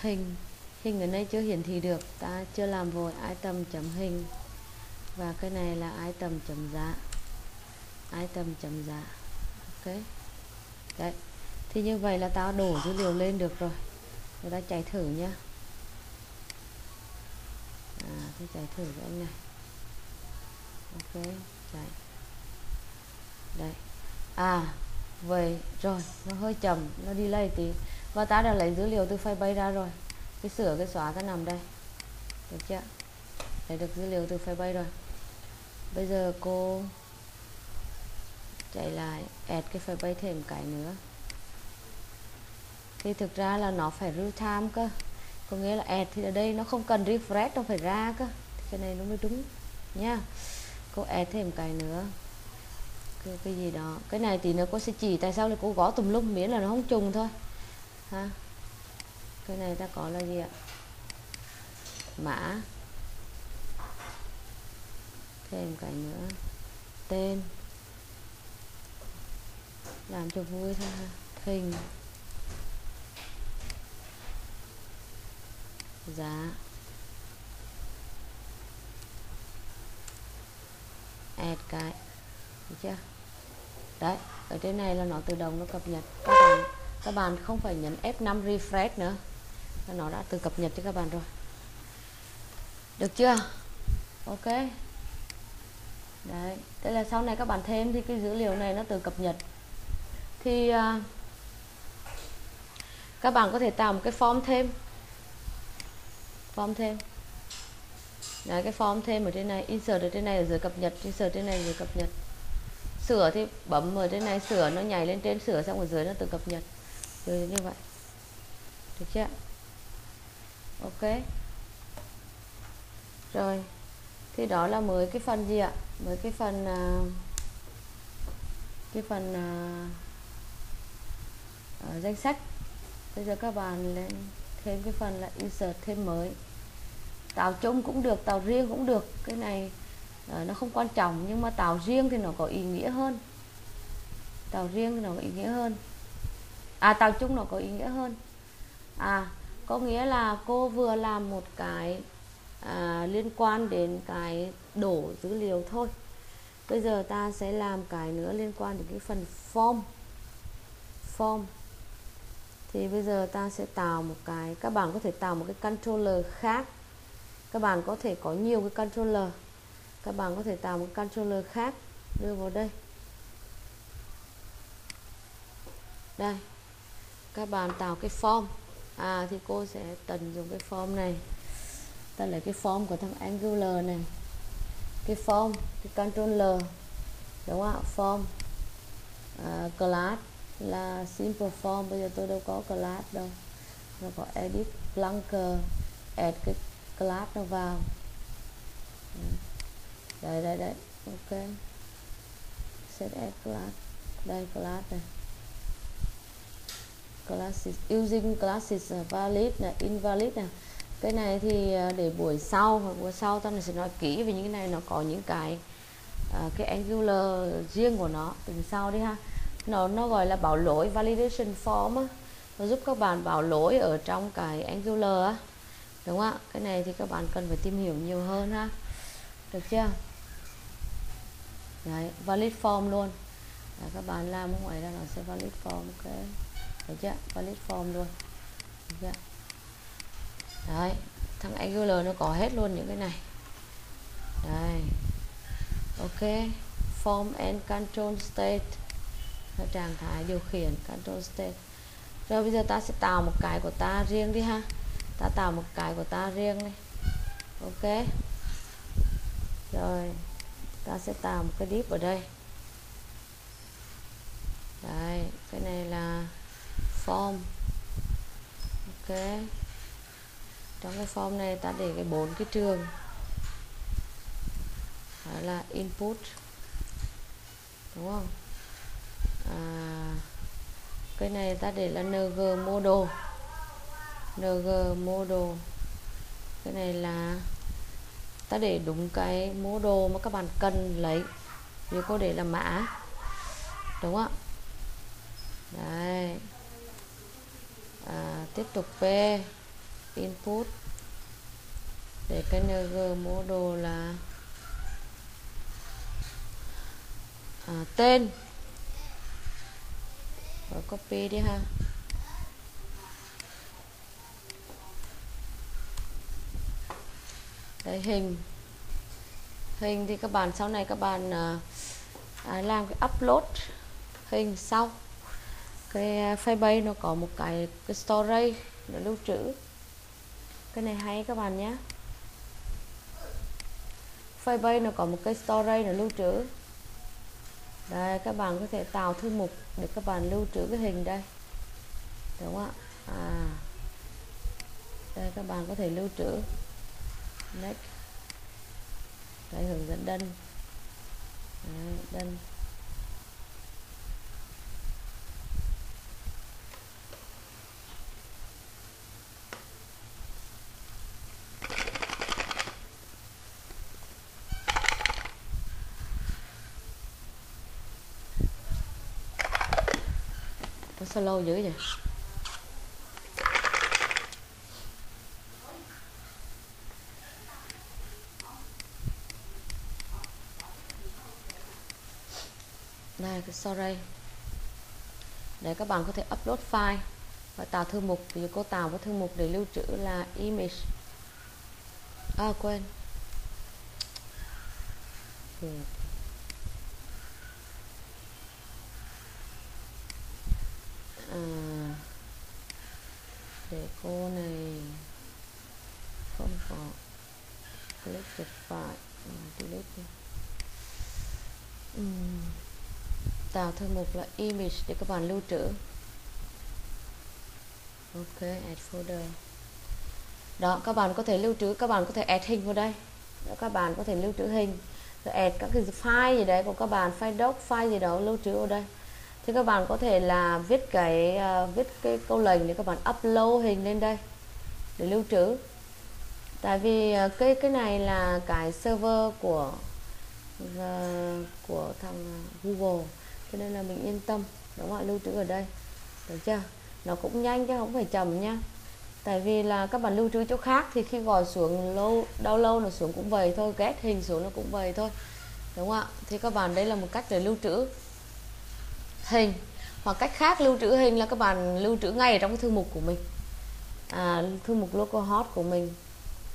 hình. Hình ở đây chưa hiển thị được, ta chưa làm vội item chấm hình. Và cái này là item chấm giá. Item chấm giá. Ok. Đấy. Thì như vậy là tao đổ dữ liệu lên được rồi. Người ta chạy thử nhá. À tôi chạy thử với anh này. Ok, chạy. Đây à về rồi, nó hơi chậm, nó đi lây tí. Và ta đã lấy dữ liệu từ bay ra rồi. Cái sửa, cái xóa, ta nằm đây. Được chưa? Lấy được dữ liệu từ bay rồi. Bây giờ cô chạy lại, add cái bay thêm cái nữa. Thì thực ra là nó phải real time cơ. Có nghĩa là add thì ở đây nó không cần refresh, nó phải ra cơ. Thì cái này nó mới đúng, nha. Cô add thêm cái nữa cái, cái gì đó. Cái này thì nó có sẽ chỉ tại sao là cô gõ tùm lum miễn là nó không trùng thôi. Ha. Cái này ta có là gì ạ? Mã. Thêm cái nữa. Tên. Làm cho vui thôi ha. Hình giá. Add cái. Được chưa? Đấy ở trên này là nó tự động nó cập nhật. Các bạn các bạn không phải nhấn F5 refresh nữa. Nó đã tự cập nhật cho các bạn rồi. Được chưa? Ok. Đấy đây là sau này các bạn thêm thì cái dữ liệu này nó tự cập nhật. Thì uh, các bạn có thể tạo một cái form thêm. Form thêm. Đấy, cái form thêm ở trên này insert ở trên này ở dưới cập nhật insert trên này ở dưới cập nhật sửa thì bấm ở trên này sửa nó nhảy lên trên sửa xong ở dưới nó tự cập nhật. Rồi như vậy. Được chưa? Ok. Rồi. Thì đó là mới cái phần gì ạ? Mới cái phần uh, cái phần uh, uh, danh sách. Bây giờ các bạn lên thêm cái phần là insert thêm mới. Tạo chung cũng được tạo riêng cũng được. Cái này à, nó không quan trọng nhưng mà tạo riêng thì nó có ý nghĩa hơn. Tạo riêng thì nó có ý nghĩa hơn. À tạo chung nó có ý nghĩa hơn. À có nghĩa là cô vừa làm một cái à, liên quan đến cái đổ dữ liệu thôi. Bây giờ ta sẽ làm cái nữa liên quan đến cái phần form. Form. Thì bây giờ ta sẽ tạo một cái các bạn có thể tạo một cái controller khác. Các bạn có thể có nhiều cái controller các bạn có thể tạo một controller khác đưa vào đây. Đây. Các bạn tạo cái form. À thì cô sẽ tận dụng cái form này. Ta lấy cái form của thằng Angular này. Cái form cái controller. Đúng không ạ? Form. Uh, class là simple form. Bây giờ tôi đâu có class đâu. Nó có edit blanker add cái class nó vào. Ừ đây đây đây. Ok. Set as class. Đây class này. Classes using classes valid là invalid nè cái này thì à, để buổi sau hoặc buổi sau tao sẽ nói kỹ về những cái này. Nó có những cái uh, cái angular riêng của nó. Từ sau đi ha. Nó nó gọi là bảo lỗi validation form á. Nó giúp các bạn bảo lỗi ở trong cái angular á. Đúng không ạ? Cái này thì các bạn cần phải tìm hiểu nhiều hơn ha. Được chưa? Đấy valid form luôn. Đấy, các bạn làm ngoài ra nó sẽ valid form ok. Đấy chưa? Valid form luôn. Đấy, chưa? Đấy thằng Angular nó có hết luôn những cái này. Đây ok form and control state. Là trạng thái điều khiển control state. Rồi bây giờ ta sẽ tạo một cái của ta riêng đi ha. Ta tạo một cái của ta riêng này ok. Rồi ta sẽ tạo một cái deep ở đây. Đây cái này là form. Ok. Trong cái form này ta để cái bốn cái trường. Đó là input. Đúng không? À, cái này ta để là ng model ng model cái này là ta để đúng cái model mà các bạn cần lấy. Như cô để là mã. Đúng không ạ? Đây à, tiếp tục p. Input. Để cái ng đồ là à, tên. Và copy đi ha. Đây hình. Hình thì các bạn sau này các bạn à, à làm cái upload hình sau. Cái à, Firebase nó có một cái cái storage để lưu trữ. Cái này hay các bạn nhé. Firebase nó có một cái storage để lưu trữ. Đây các bạn có thể tạo thư mục để các bạn lưu trữ cái hình đây. Đúng không ạ? À. Đây các bạn có thể lưu trữ next. Đây hướng dẫn đơn Đấy, đân. Sao lâu dữ vậy? Đây cái sorry để các bạn có thể upload file và tạo thư mục thì cô tạo cái thư mục để lưu trữ là image à quên ừ. à, để cô này không có click file à, delete đi uhm tạo thư mục là image để các bạn lưu trữ. Ok add folder. Đó các bạn có thể lưu trữ các bạn có thể add hình vào đây. Đó, các bạn có thể lưu trữ hình rồi add các cái file gì đấy của các bạn file doc file gì đó lưu trữ vào đây. Thì các bạn có thể là viết cái uh, viết cái câu lệnh để các bạn upload hình lên đây để lưu trữ. Tại vì uh, cái cái này là cái server của uh, của thằng Google cho nên là mình yên tâm đúng không ạ lưu trữ ở đây. Được chưa? Nó cũng nhanh chứ không phải chậm nha. Tại vì là các bạn lưu trữ chỗ khác thì khi gọi xuống lâu đau lâu nó xuống cũng vậy thôi ghét hình xuống nó cũng vậy thôi. Đúng không ạ? Thì các bạn đây là một cách để lưu trữ hình. Hoặc cách khác lưu trữ hình là các bạn lưu trữ ngay ở trong cái thư mục của mình. À, thư mục local hot của mình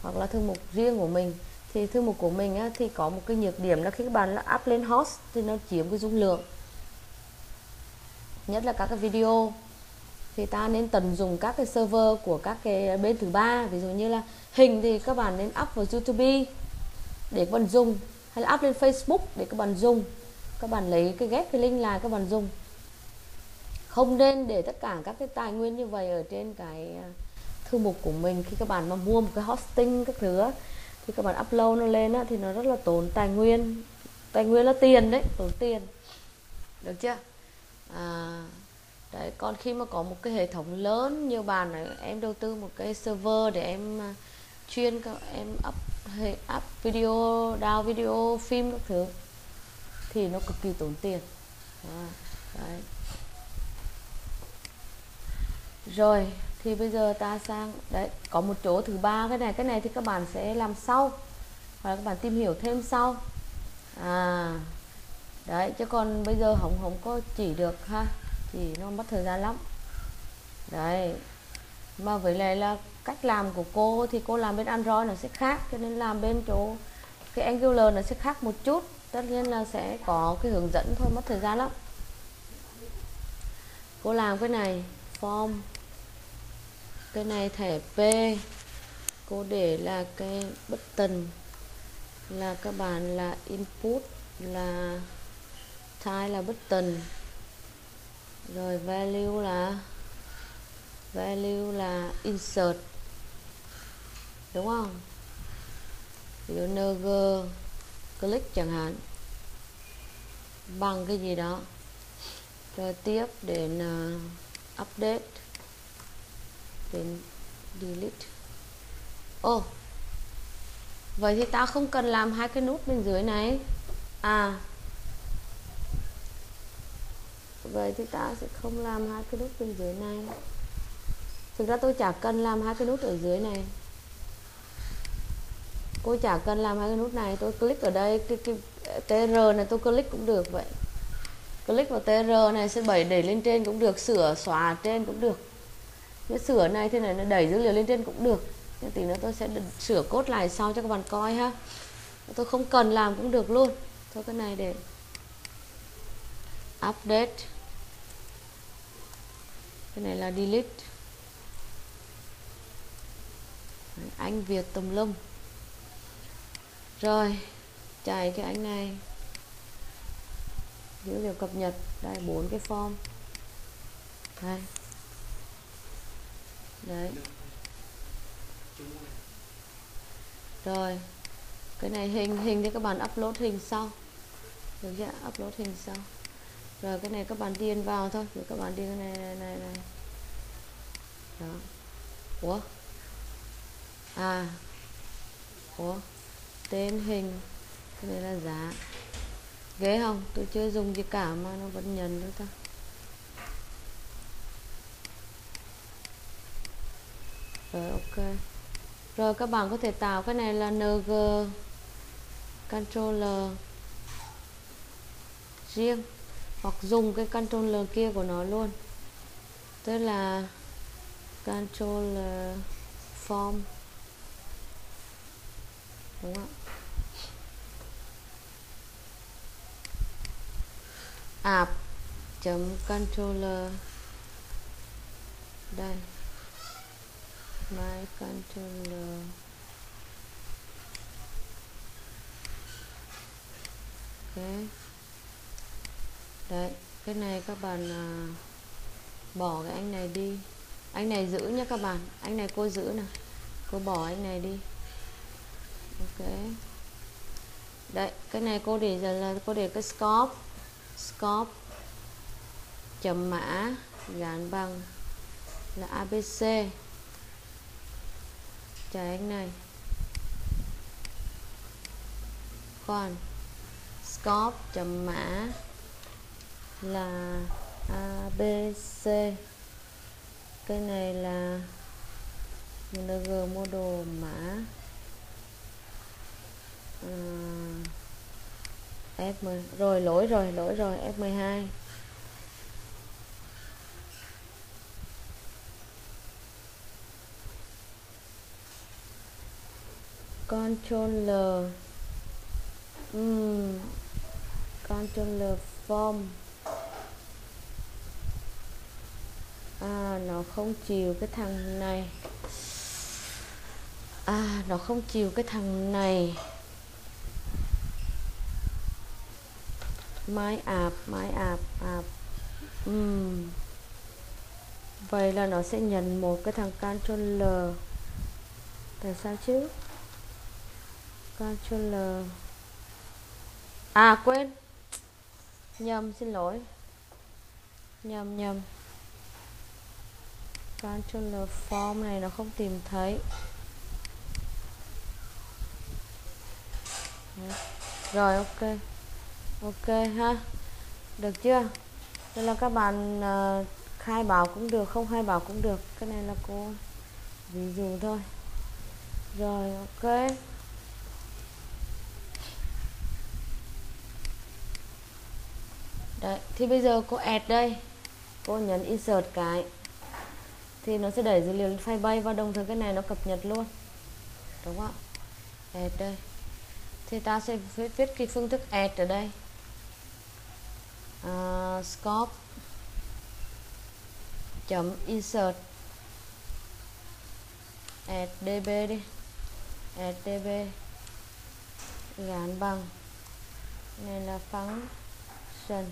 hoặc là thư mục riêng của mình. Thì thư mục của mình á, thì có một cái nhược điểm là khi các bạn up lên host thì nó chiếm cái dung lượng nhất là các cái video. Thì ta nên tận dụng các cái server của các cái bên thứ ba. Ví dụ như là hình thì các bạn nên up vào YouTube để các bạn dùng. Hay là up lên Facebook để các bạn dùng. Các bạn lấy cái ghép cái link lại các bạn dùng. Không nên để tất cả các cái tài nguyên như vậy ở trên cái à, thư mục của mình. Khi các bạn mà mua một cái hosting các thứ thì các bạn upload nó lên á, thì nó rất là tốn tài nguyên. Tài nguyên là tiền đấy tốn tiền. Được chưa? À, đấy còn khi mà có một cái hệ thống lớn như bạn này em đầu tư một cái server để em à, chuyên các em up hệ up video down video phim các thứ thì nó cực kỳ tốn tiền. À, đấy. Rồi thì bây giờ ta sang đấy có một chỗ thứ ba cái này cái này thì các bạn sẽ làm sau hoặc là các bạn tìm hiểu thêm sau. À đấy, chứ còn bây giờ không không có chỉ được ha. Chỉ nó mất thời gian lắm. Đấy, mà với lại là cách làm của cô thì cô làm bên Android nó sẽ khác, cho nên làm bên chỗ cái Angular nó sẽ khác một chút. Tất nhiên là sẽ có cái hướng dẫn thôi, mất thời gian lắm. Cô làm cái này, form, cái này thẻ P. Cô để là cái button, là các bạn là input là size là bất tình rồi value là value là insert. Đúng không? Ví dụ nugger click chẳng hạn. Bằng cái gì đó. Rồi tiếp đến uh, update. Đến delete. Ô oh. vậy thì ta không cần làm hai cái nút bên dưới này. À vậy thì ta sẽ không làm hai cái nút bên dưới này. Thực ra tôi chả cần làm hai cái nút ở dưới này. Cô chả cần làm hai cái nút này tôi click ở đây cái, cái tr này tôi click cũng được vậy. Click vào tr này sẽ đẩy đẩy lên trên cũng được sửa xóa trên cũng được. Cái sửa này thế này nó đẩy dữ liệu lên trên cũng được. Nhưng tí nữa tôi sẽ sửa cốt lại sau cho các bạn coi ha. Tôi không cần làm cũng được luôn. Thôi cái này để update cái này là delete. Anh Việt Tùng Lâm. Rồi, chạy cái anh này. Dữ liệu cập nhật. Đây, bốn cái form. Đây. Đấy. Rồi, cái này hình hình thì các bạn upload hình sau. Được chưa? Upload hình sau rồi cái này các bạn điền vào thôi. Rồi các bạn điền cái này này này, này. đó. Ủa? À. Ủa? Tên hình. Cái này là giá. Ghế không? Tôi chưa dùng gì cả mà nó vẫn nhận nữa ta. Rồi ok. Rồi các bạn có thể tạo cái này là ng controller. Riêng hoặc dùng cái controller kia của nó luôn. Tức là controller form. Đúng không app chấm controller. Đây. My controller. Okay đấy cái này các bạn à, bỏ cái anh này đi. Anh này giữ nhé các bạn. Anh này cô giữ nè. Cô bỏ anh này đi. Ok. Đấy cái này cô để giờ là cô để cái scope. Scope. Chấm mã. Dán bằng là abc chờ anh này. Còn scope chấm mã là ABC cái này là ng model mã. À, F10 rồi lỗi rồi lỗi rồi F12 controller um, controller form. À nó không chịu cái thằng này. À nó không chịu cái thằng này. Mái ạp mái ạp ạp. Uhm. vậy là nó sẽ nhận một cái thằng controller. Tại sao chứ? Controller. À quên. Nhầm, xin lỗi. Nhầm nhầm controller form này nó không tìm thấy. Rồi ok. Ok ha. Được chưa? Đây là các bạn uh, khai báo cũng được không khai báo cũng được. Cái này là cô ví dụ thôi. Rồi ok. Đấy thì bây giờ cô add đây. Cô nhấn insert cái thì nó sẽ đẩy dữ liệu lên Firebase và đồng thời cái này nó cập nhật luôn. Đúng không add đây. Thì ta sẽ viết, viết cái phương thức add ở đây. Uh, scope chấm insert. Add db đi. Add db gắn bằng. Này là function.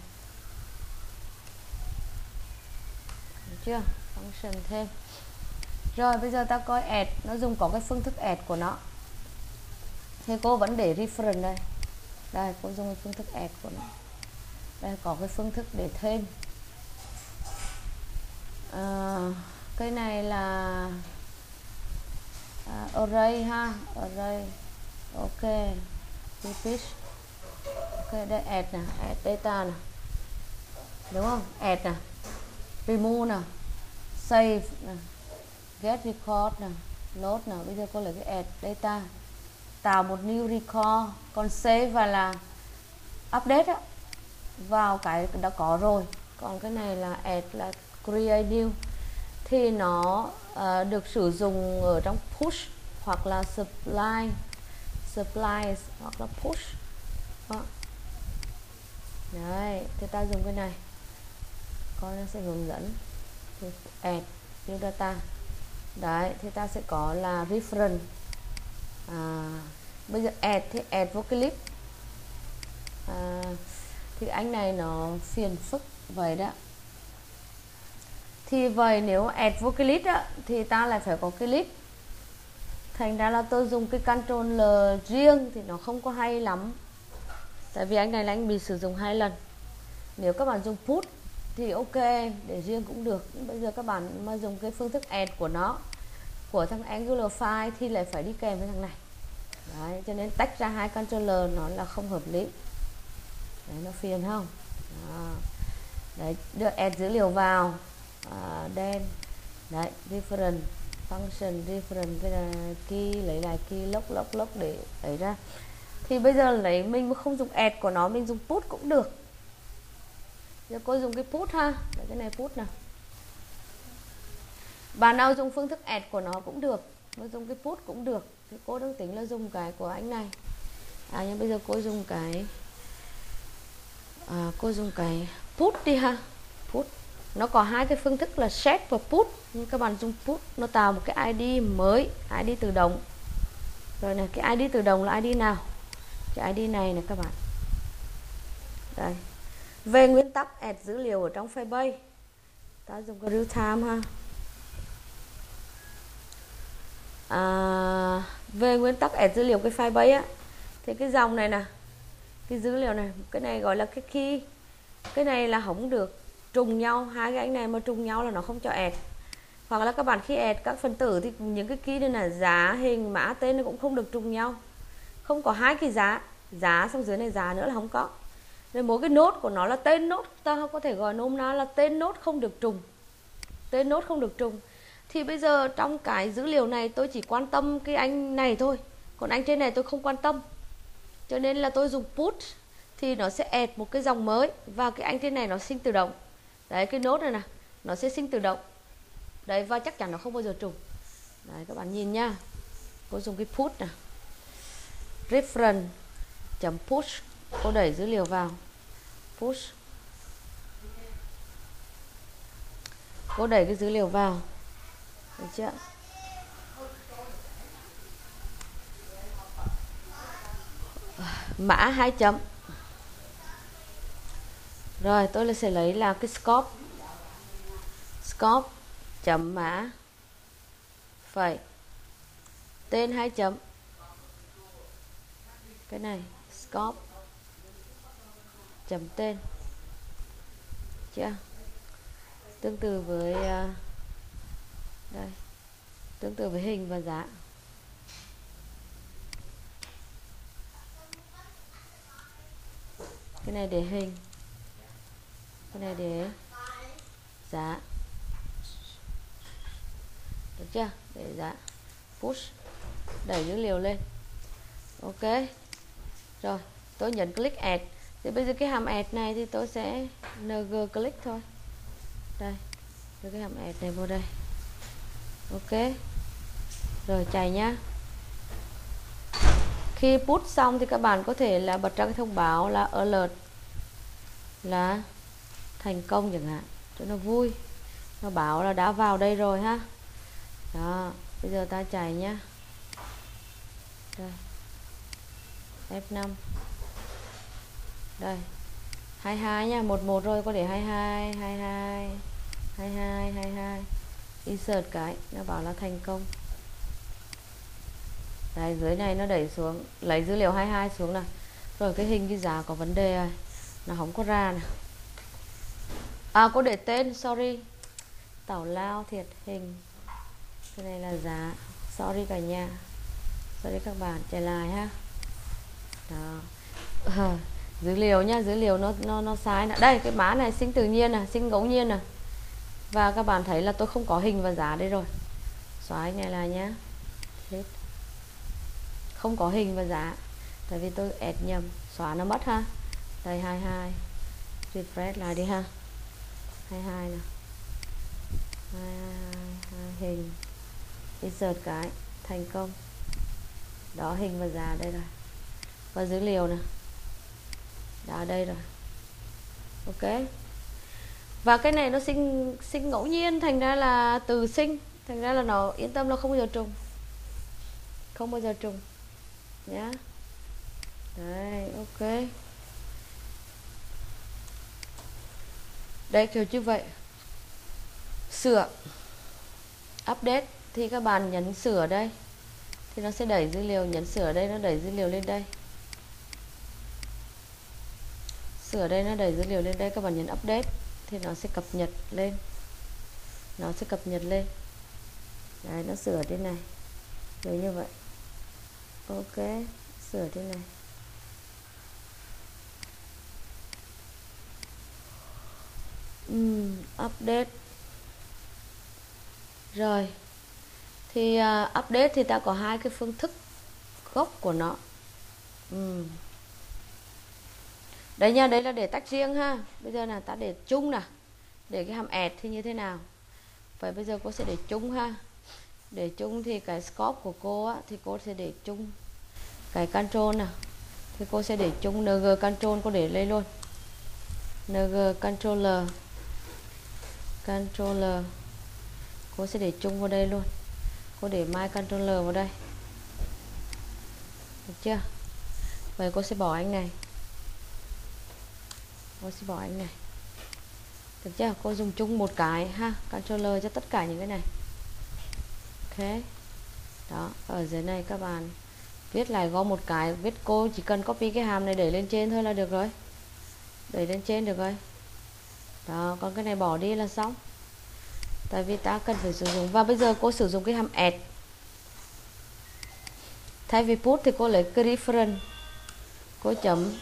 Được chưa? Function thêm rồi bây giờ ta coi add. Nó dùng có cái phương thức add của nó. Thì cô vẫn để reference đây. Đây cô dùng cái phương thức add của nó. Đây có cái phương thức để thêm. À, cái này là à, array ha. Array. Ok. Repeat. Ok đây add nè. Add data nè. Đúng không? Add nè. Remove nè save nè get record nè load nè bây giờ cô lấy cái add data. Tạo một new record còn save và là update đó, vào cái đã có rồi. Còn cái này là add là create new. Thì nó uh, được sử dụng ở trong push hoặc là supply. Supply hoặc là push. Đó. đấy thì ta dùng cái này. Con nó sẽ hướng dẫn add new data. Đấy thì ta sẽ có là reference. À, bây giờ add thì add vô clip à, thì anh này nó phiền phức vậy đó. Thì vậy nếu add vô clip đó, thì ta lại phải có clip thành ra là tôi dùng cái control l riêng thì nó không có hay lắm. Tại vì anh này là anh bị sử dụng hai lần. Nếu các bạn dùng put thì ok để riêng cũng được. Bây giờ các bạn mà dùng cái phương thức add của nó của thằng Angular file thì lại phải đi kèm với thằng này. Đấy, cho nên tách ra hai controller nó là không hợp lý. Đấy nó phiền không? Đó. đấy đưa add dữ liệu vào. À, đen đấy different function different cái là key lấy lại key lốc lốc lốc để lấy ra. Thì bây giờ lấy mình không dùng add của nó mình dùng put cũng được giờ cô dùng cái put ha. Để cái này put nào. Bạn nào dùng phương thức add của nó cũng được. Nó dùng cái put cũng được. Thì cô đang tính là dùng cái của anh này. À nhưng bây giờ cô dùng cái à, cô dùng cái put đi ha. Put nó có hai cái phương thức là set và put. Nhưng các bạn dùng put nó tạo một cái ID mới ID tự động. Rồi này cái ID tự động là ID nào? Cái ID này này các bạn. Đây về nguyên tắc add dữ liệu ở trong Firebase. Ta dùng cái real time ha. À, về nguyên tắc add dữ liệu cái Firebase á thì cái dòng này nè cái dữ liệu này cái này gọi là cái key. Cái này là không được trùng nhau hai cái anh này mà trùng nhau là nó không cho add hoặc là các bạn khi add các phần tử thì những cái key này là giá hình mã tên nó cũng không được trùng nhau. Không có hai cái giá giá xong dưới này giá nữa là không có nên mỗi cái nốt của nó là tên nốt, ta có thể gọi nôm na là tên nốt không được trùng. Tên nốt không được trùng. Thì bây giờ trong cái dữ liệu này tôi chỉ quan tâm cái anh này thôi. Còn anh trên này tôi không quan tâm. Cho nên là tôi dùng put thì nó sẽ add một cái dòng mới và cái anh trên này nó sinh tự động. Đấy, cái nốt này nè, nó sẽ sinh tự động. Đấy, và chắc chắn nó không bao giờ trùng. Đấy, các bạn nhìn nha. Cô dùng cái put nè. Reference chấm push cô đẩy dữ liệu vào push cô đẩy cái dữ liệu vào. Được chưa? Mã hai chấm. Rồi, tôi sẽ lấy là cái scope. Scope chấm mã. Phẩy. Tên hai chấm. Cái này, scope chấm tên. Chưa? Tương tự với à, đây. Tương tự với hình và giá. Cái này để hình. Cái này để giá. Được chưa? Để giá. Push. Đẩy dữ liệu lên. Ok. Rồi, tôi nhấn click add thì bây giờ cái hàm add này thì tôi sẽ ng click thôi. Đây, đưa cái hàm add này vô đây. Ok. Rồi, chạy nhá. Khi put xong thì các bạn có thể là bật ra cái thông báo là alert là thành công chẳng hạn, cho nó vui. Nó bảo là đã vào đây rồi ha. Đó, bây giờ ta chạy nhá. Đây. F5 đây. 22 nha. 11 rồi, có để 22 22 22 22 insert cái. Nó bảo là thành công. Đây, dưới này nó đẩy xuống. Lấy dữ liệu 22 xuống nè rồi, cái hình cái giá có vấn đề rồi. Nó không có ra nè à có để tên. Sorry. Tảo lao thiệt hình. Cái này là giá. Sorry cả nhà. Sorry các bạn. Chạy lại ha. Đó. Ờ dữ liệu nha, dữ liệu nó nó nó sai nè. Đây, cái mã này sinh tự nhiên nè, sinh ngẫu nhiên nè. Và các bạn thấy là tôi không có hình và giá đây rồi. Xóa này là nhá. Hết. Không có hình và giá. Tại vì tôi add nhầm. Xóa nó mất ha. Đây 22 refresh lại đi ha. 22 nè. 22 hình. Insert cái. Thành công. Đó, hình và giá đây rồi. Và dữ liệu nè đã đây rồi. Ok. Và cái này nó sinh sinh ngẫu nhiên, thành ra là từ sinh, thành ra là nó yên tâm là không bao giờ trùng. Không bao giờ trùng. Nhá. Đây ok. Đây, kiểu như vậy. Sửa. Update. Thì các bạn nhấn sửa đây. Thì nó sẽ đẩy dữ liệu, nhấn sửa đây, nó đẩy dữ liệu lên đây. Sửa đây nó đẩy dữ liệu lên đây các bạn nhấn update thì nó sẽ cập nhật lên. Nó sẽ cập nhật lên. Đấy nó sửa thế này. Rồi như vậy. Ok sửa thế này. Uhm, update. Rồi. Thì uh, update thì ta có hai cái phương thức gốc của nó. Uhm đấy nha đấy là để tách riêng ha. Bây giờ là ta để chung nè để cái hàm ẹt thì như thế nào? Vậy bây giờ cô sẽ để chung ha. Để chung thì cái scope của cô á, thì cô sẽ để chung cái control nè thì cô sẽ để chung ng control cô để lên luôn. ng controller controller cô sẽ để chung vào đây luôn. Cô để my controller vào đây. Được chưa? Vậy cô sẽ bỏ anh này cô sẽ bỏ anh này. Được chưa? Cô dùng chung một cái, ha? Controller cho tất cả những cái này. Ok. Đó, ở dưới này các bạn. Viết lại gom một cái. Viết cô chỉ cần copy cái hàm này để lên trên thôi là được rồi. Để lên trên được rồi. Đó còn cái này bỏ đi là xong. Tại vì ta cần phải sử dụng. Và bây giờ cô sử dụng cái hàm add. Thay vì put thì cô lấy cái reference. Cô chấm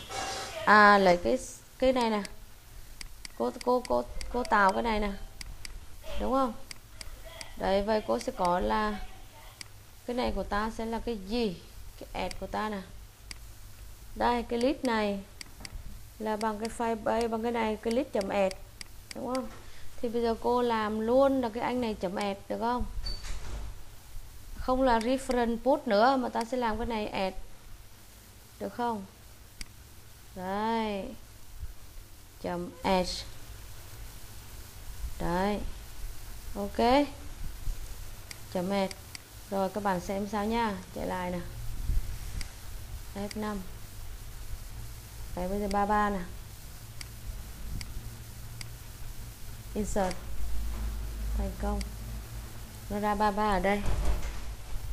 à lấy cái cái này nè. Cô cô cô cô tạo cái này nè. Đúng không? Đấy, vậy cô sẽ có là cái này của ta sẽ là cái gì? Cái ad của ta nè. Đây, cái list này là bằng cái file bay bằng cái này, cái list chấm ad. Đúng không? Thì bây giờ cô làm luôn là cái anh này chấm ad, được không? Không là reference post nữa mà ta sẽ làm cái này ad. Được không? Đấy chấm edge đấy. Ok. Chấm edge rồi, các bạn xem sao nha. Chạy lại nè F5 đấy, bây giờ 33 nè insert. Thành công. Nó ra 33 ở đây.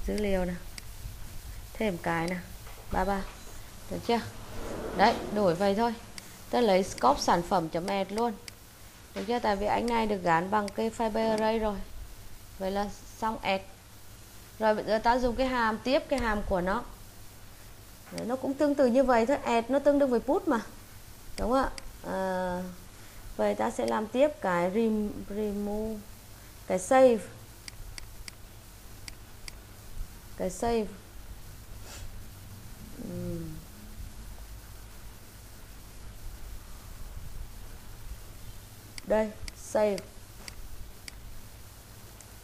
Dữ liệu nè thêm cái nè 33 được chưa? Đấy, đổi vậy thôi ta lấy scope sản phẩm chấm add luôn. Được chưa? Tại vì anh này được gắn bằng cái fiber array rồi. Vậy là xong add rồi bây giờ ta dùng cái hàm tiếp cái hàm của nó. Đấy, nó cũng tương tự như vậy thôi. Add nó tương đương với put mà. Đúng không ạ? À, vậy ta sẽ làm tiếp cái rem, remove cái save. Cái save. Uhm. Đây save.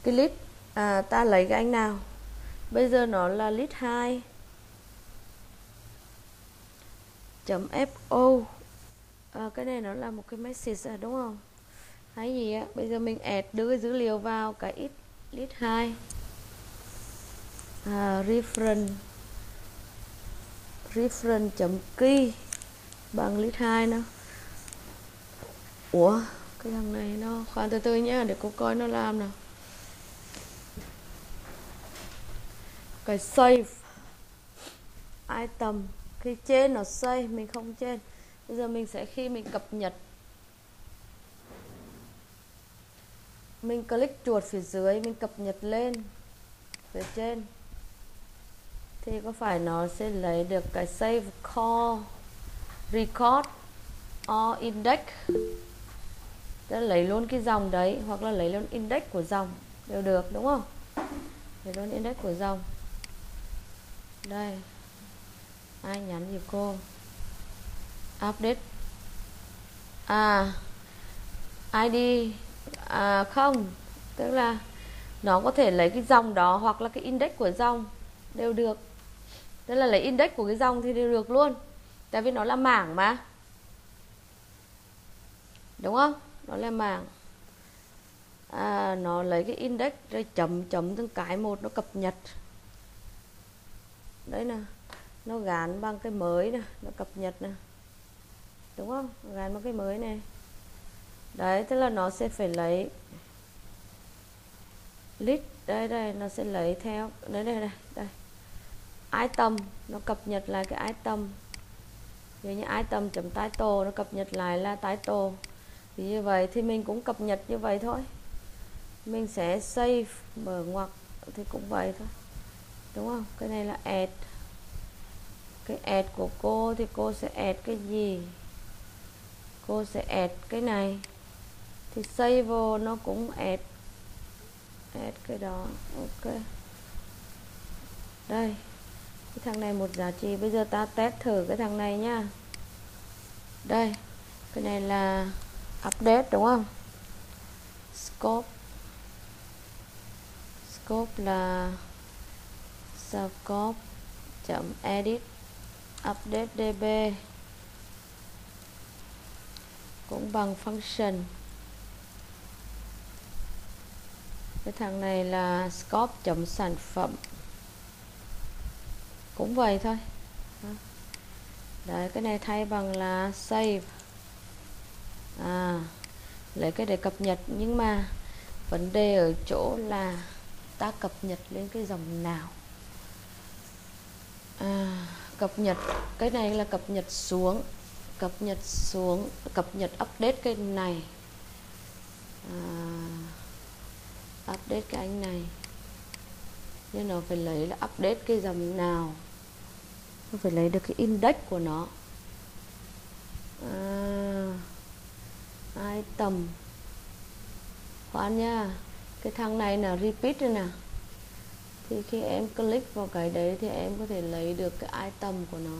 Cái list à, ta lấy cái anh nào? Bây giờ nó là list 2 chấm fo à, cái này nó là một cái message à, đúng không? Hay gì á? Bây giờ mình add đưa cái dữ liệu vào cái ít list 2 à, reference. Reference chấm key bằng list 2 nữa ủa? Cái thằng này nó khoan, từ từ nhá, để cô coi nó làm nào. Cái save. Item. Khi trên nó save, mình không trên. Bây giờ mình sẽ khi mình cập nhật. Mình click chuột phía dưới, mình cập nhật lên phía trên. Thì có phải nó sẽ lấy được cái save call record or index? Tức lấy luôn cái dòng đấy, hoặc là lấy luôn index của dòng, đều được, đúng không? Lấy luôn index của dòng. Đây. Ai nhắn gì cô? Update. À id à không. Tức là nó có thể lấy cái dòng đó hoặc là cái index của dòng, đều được. Tức là lấy index của cái dòng thì đều được luôn. Tại vì nó là mảng mà. Đúng không? Nó là mảng à, nó lấy cái index rồi chấm chấm từng cái một nó cập nhật. Đấy nè nó gắn bằng cái mới nè nó cập nhật nè. Đúng không? Gắn bằng cái mới này đấy tức là nó sẽ phải lấy list. Đây đây nó sẽ lấy theo. Đây đây đây đây. Item nó cập nhật lại cái item. Như như item chấm title nó cập nhật lại là title thì như vậy thì mình cũng cập nhật như vậy thôi. Mình sẽ save mở ngoặc thì cũng vậy thôi. Đúng không? Cái này là add. Cái add của cô thì cô sẽ add cái gì? Cô sẽ add cái này. Thì save vô nó cũng add. Add cái đó. Ok. Đây. Cái thằng này một giá trị. Bây giờ ta test thử cái thằng này nhá đây. Cái này là update, đúng không? Scope. Scope là scope chấm edit. Update db cũng bằng function. Cái thằng này là scope chấm sản phẩm. Cũng vậy thôi. Đấy, cái này thay bằng là save à lấy cái để cập nhật nhưng mà vấn đề ở chỗ là ta cập nhật lên cái dòng nào? À, cập nhật cái này là cập nhật xuống cập nhật xuống cập nhật update cái này. À, update cái anh này. Nhưng nó phải lấy là update cái dòng nào? Nó phải lấy được cái index của nó. À, item khoan nha cái thằng này là repeat đây nè. Thì khi em click vào cái đấy thì em có thể lấy được cái item của nó.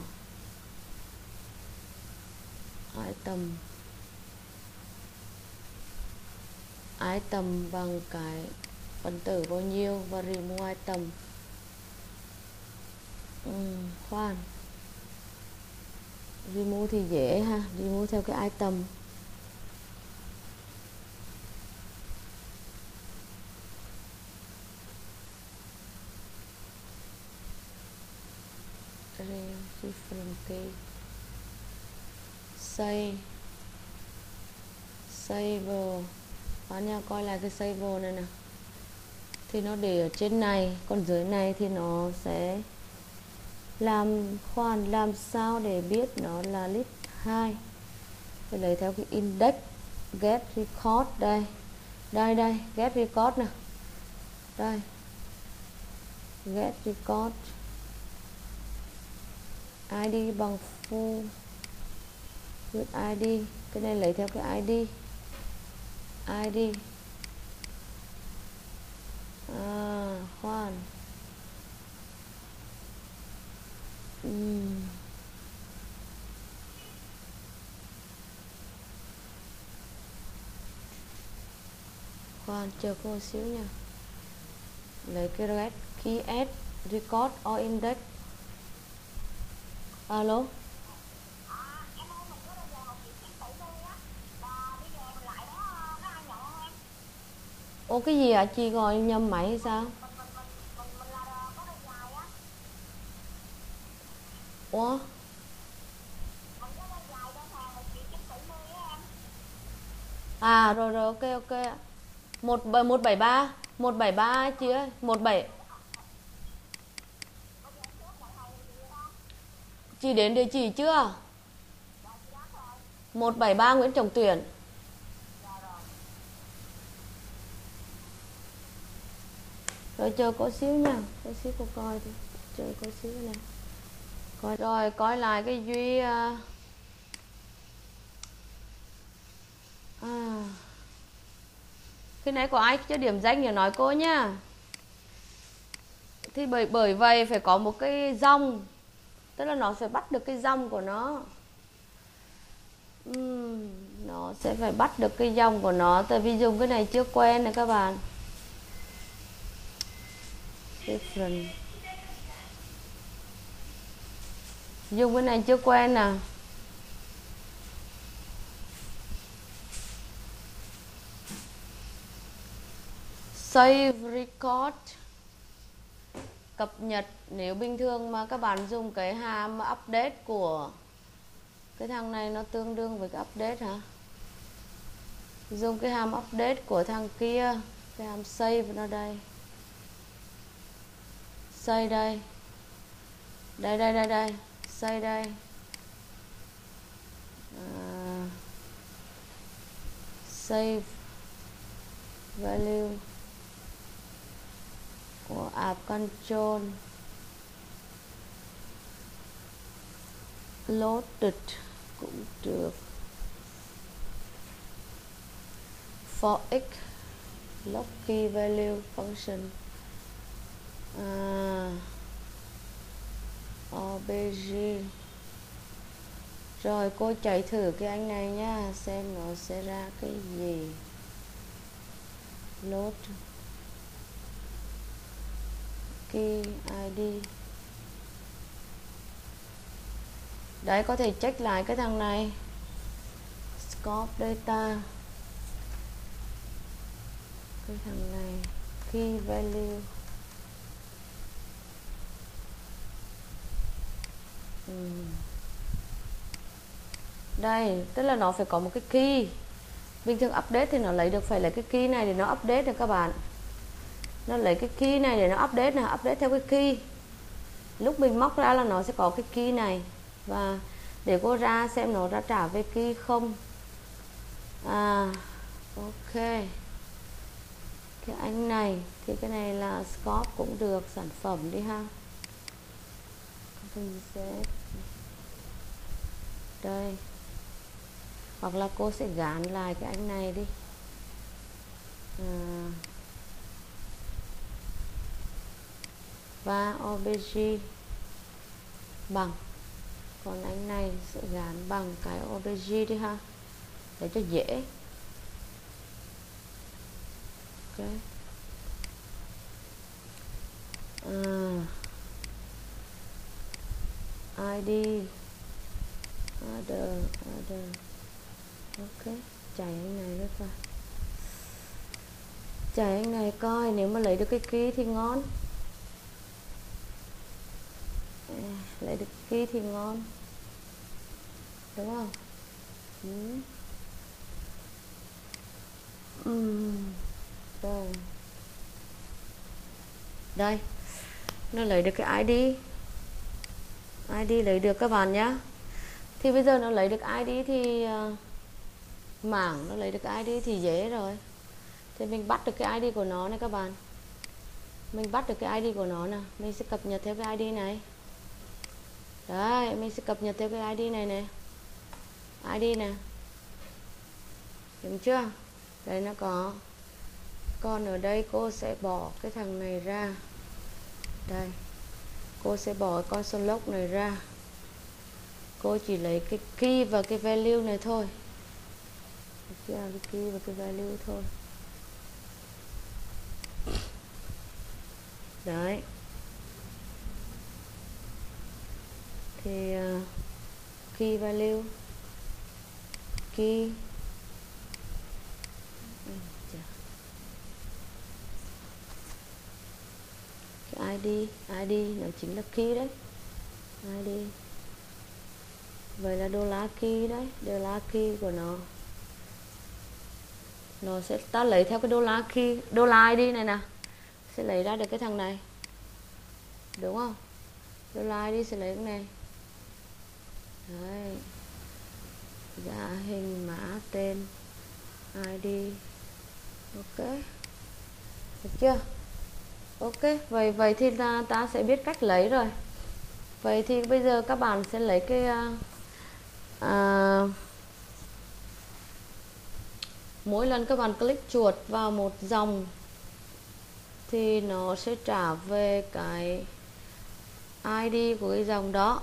Item. Item bằng cái phần tử bao nhiêu và remove item. Ừ, khoan. Remove thì dễ ha remove theo cái item. Different xây. Xây save bạn nha coi là cái save này nè thì nó để ở trên này, còn dưới này thì nó sẽ làm khoan, làm sao để biết nó là list 2 thì lấy theo cái index, get record đây. Đây đây, get record nè đây. Get record id bằng full with id cái này lấy theo cái id id à khoan uhm. Ừ. khoan chờ cô xíu nha. Lấy cái red key add record or index. Ờ, alo ô cái gì ạ? À? Chị gọi nhầm máy hay sao? Ủa? À rồi rồi, ok ok một một bảy ba, một bảy ba chị ơi, một bảy chị đến địa chỉ chưa? một bảy ba Nguyễn Trọng Tuyển. Rồi chờ có xíu nha có xíu cô coi thôi, chờ có xíu này coi. Rồi coi lại cái duy à, à. cái có ai cho điểm danh thì nói cô nhá? Thì bởi bởi vậy phải có một cái dòng tức là nó phải bắt được cái dòng của nó. Uhm, nó sẽ phải bắt được cái dòng của nó. Tại vì dùng cái này chưa quen này các bạn. Different. Dùng cái này chưa quen nè. Save record cập nhật nếu bình thường mà các bạn dùng cái hàm update của cái thằng này nó tương đương với cái update hả? Dùng cái hàm update của thằng kia cái hàm save nó đây. Save đây. Đây đây đây đây. Save đây. À, save value của à, app control loaded cũng được. For x log key value function à, obg rồi cô chạy thử cái anh này nhá xem nó sẽ ra cái gì. Load key à, id đấy, có thể check lại cái thằng này. Scope data. Cái thằng này, key value. Ừ. Đây, tức là nó phải có một cái key. Bình thường update thì nó lấy được, phải là cái key này để nó update được các bạn nó lấy cái key này để nó update này update theo cái key. Lúc mình móc ra là nó sẽ có cái key này. Và để cô ra xem nó ra trả về key không. À ok. Cái anh này thì cái này là scope cũng được sản phẩm đi ha. Đây. Hoặc là cô sẽ gán lại cái anh này đi. À, và obg bằng. Còn anh này sẽ gắn bằng cái obg đi ha. Để cho dễ. Ok. À, id order order ok. Chạy anh này nữa coi chạy anh này coi nếu mà lấy được cái ký thì ngon. Lấy được ký thì ngon. Đúng không? Ừ. Uhm. Đây. đây. Nó lấy được cái ID ID lấy được các bạn nhé thì bây giờ nó lấy được ID thì uh, mảng nó lấy được ID thì dễ rồi. Thì mình bắt được cái ID của nó này các bạn. Mình bắt được cái ID của nó nè. Mình sẽ cập nhật theo cái ID này đấy, mình sẽ cập nhật theo cái ID này này. ID nè. Đúng chưa? Đây nó có. Còn ở đây, cô sẽ bỏ cái thằng này ra. Đây. Cô sẽ bỏ con slot này ra. Cô chỉ lấy cái key và cái value này thôi. Cái key và cái value thôi. Đấy. Thì ờ, uh, key value key cái dạ. ID ID nó chính là key đấy. ID vậy là đô la key đấy đô la key của nó. Nó sẽ ta lấy theo cái đô la key đô la ID này nè. Sẽ lấy ra được cái thằng này. Đúng không? Đô la ID sẽ lấy cái này đấy. Giá hình mã tên ID ok. Được chưa? Ok vậy vậy thì ta, ta sẽ biết cách lấy rồi. Vậy thì bây giờ các bạn sẽ lấy cái uh, uh, mỗi lần các bạn click chuột vào một dòng thì nó sẽ trả về cái ID của cái dòng đó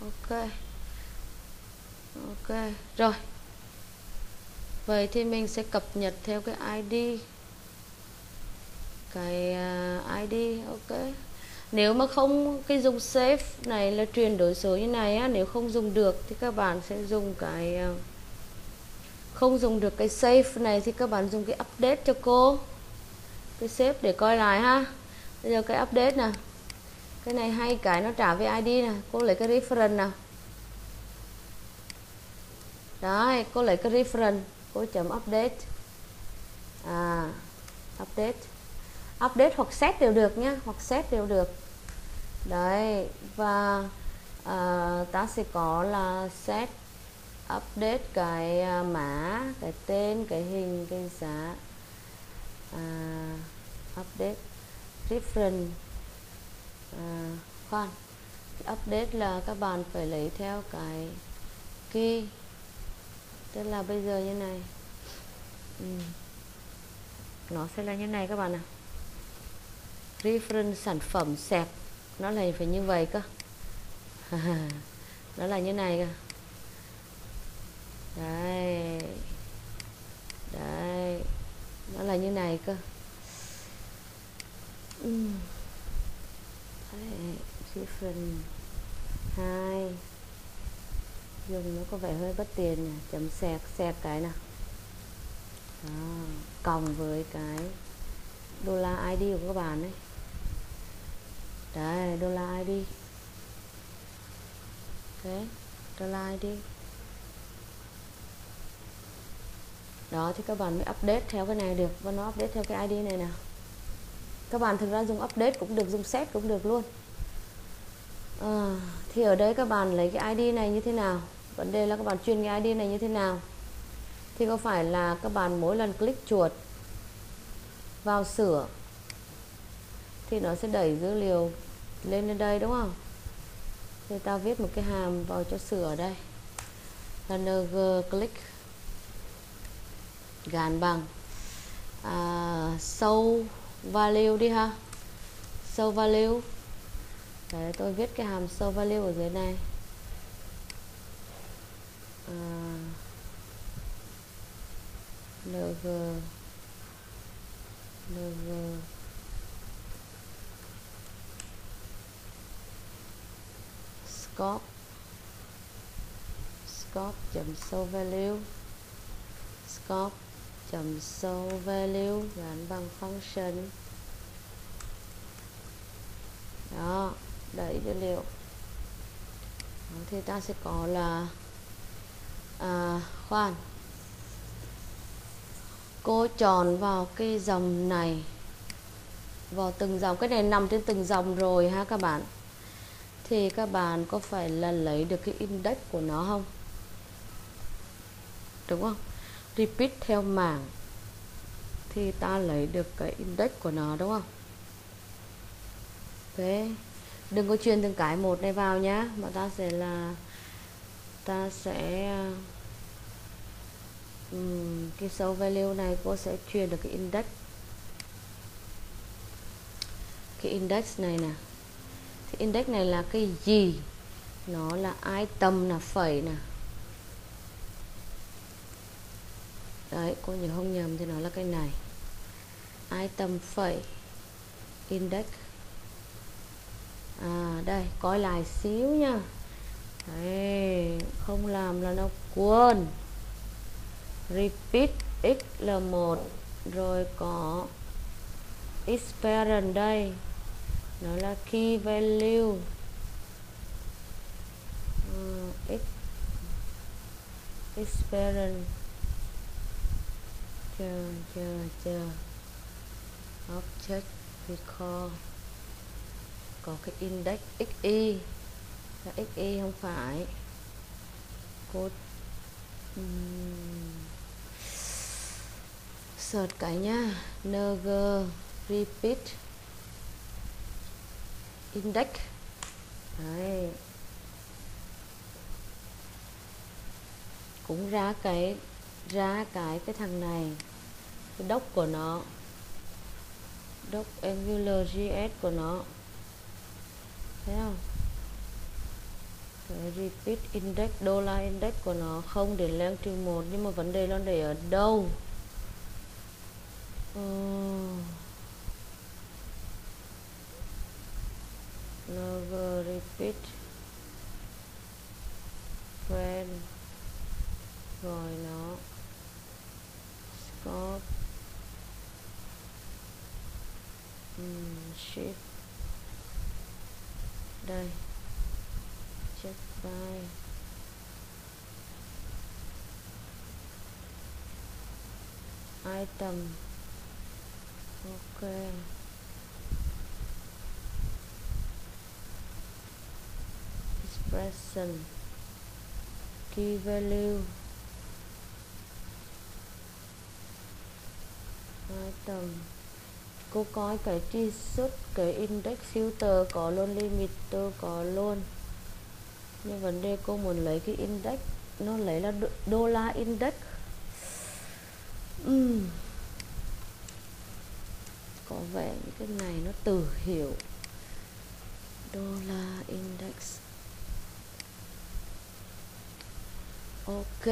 ok. Ok rồi. Vậy thì mình sẽ cập nhật theo cái ID cái à, uh, ID ok. Nếu mà không cái dùng save này là truyền đổi số như này á nếu không dùng được thì các bạn sẽ dùng cái uh, không dùng được cái save này thì các bạn dùng cái update cho cô. Cái save để coi lại ha. Bây giờ cái update nè cái này hay cái nó trả về ID nè. Cô lấy cái reference nào? Đấy cô lấy cái reference. Cô chấm update. À update. Update hoặc set đều được nhé hoặc set đều được. Đấy và uh, ta sẽ có là set update cái uh, mã cái tên cái hình cái giá. Uh, update. Reference. À, uh, khoan update là các bạn phải lấy theo cái key. Tức là bây giờ như này. Ừ. nó sẽ là như này các bạn ạ. À reference sản phẩm sẹp nó là phải như vậy cơ. Nó là như này cơ. Đây đây nó là như này cơ. Ừ đấy, phần hai dùng nó có vẻ hơi bất tiền nhỉ chấm sẹt sẹt cái nào đó, cộng với cái đô la ID của các bạn ấy đấy đô la ID ok đô la ID đó thì các bạn mới update theo cái này được và nó update theo cái ID này nào các bạn thực ra dùng update cũng được dùng set cũng được luôn. À, thì ở đây các bạn lấy cái ID này như thế nào? Vấn đề là các bạn truyền cái ID này như thế nào? Thì có phải là các bạn mỗi lần click chuột vào sửa thì nó sẽ đẩy dữ liệu lên lên đây đúng không? Thì ta viết một cái hàm vào cho sửa ở đây. Là ng click gàn bằng à, sâu value đi ha. Sâu value đấy tôi viết cái hàm sâu value ở dưới này. À, ng ng scope scope chấm show value scope chấm show value gắn bằng function đó đẩy dữ liệu. Đó, thì ta sẽ có là à, khoan. Cô tròn vào cái dòng này vào từng dòng. Cái này nằm trên từng dòng rồi ha các bạn. Thì các bạn có phải là lấy được cái index của nó không? Đúng không? Repeat theo mảng thì ta lấy được cái index của nó đúng không? Thế đừng có truyền từng cái một này vào nhá mà ta sẽ là ta sẽ um, cái số value này cô sẽ truyền được cái index. Cái index này nè. Thì index này là cái gì? Nó là item là phẩy nè. Đấy cô nhớ không nhầm thì nó là cái này. Item phẩy index. À đây coi lại xíu nha. Đấy không làm là nó quên. Repeat x là một rồi có experiment đây. Nó là key value. Uh, x experiment chờ chờ chờ object recall có cái index xy là xy không phải. Code um, search cái nhá. Ng repeat. Index. Đấy. cũng ra cái ra cái cái thằng này cái đốc của nó. Đốc angular js của nó. Thấy không? Cái repeat index, dollar index của nó. Không để lên trừ một, nhưng mà vấn đề nó để ở đâu? Ờ. Ừ. never repeat. Friend rồi nó. Scope. Um, shift đây. Check by item. Ok. Expression. Key value. Item cô coi cái truy xuất cái index filter có luôn limiter có luôn. Nhưng vấn đề cô muốn lấy cái index, nó lấy là đô la index. Uhm. có vẻ những cái này nó từ hiểu. Đô la index. Ok,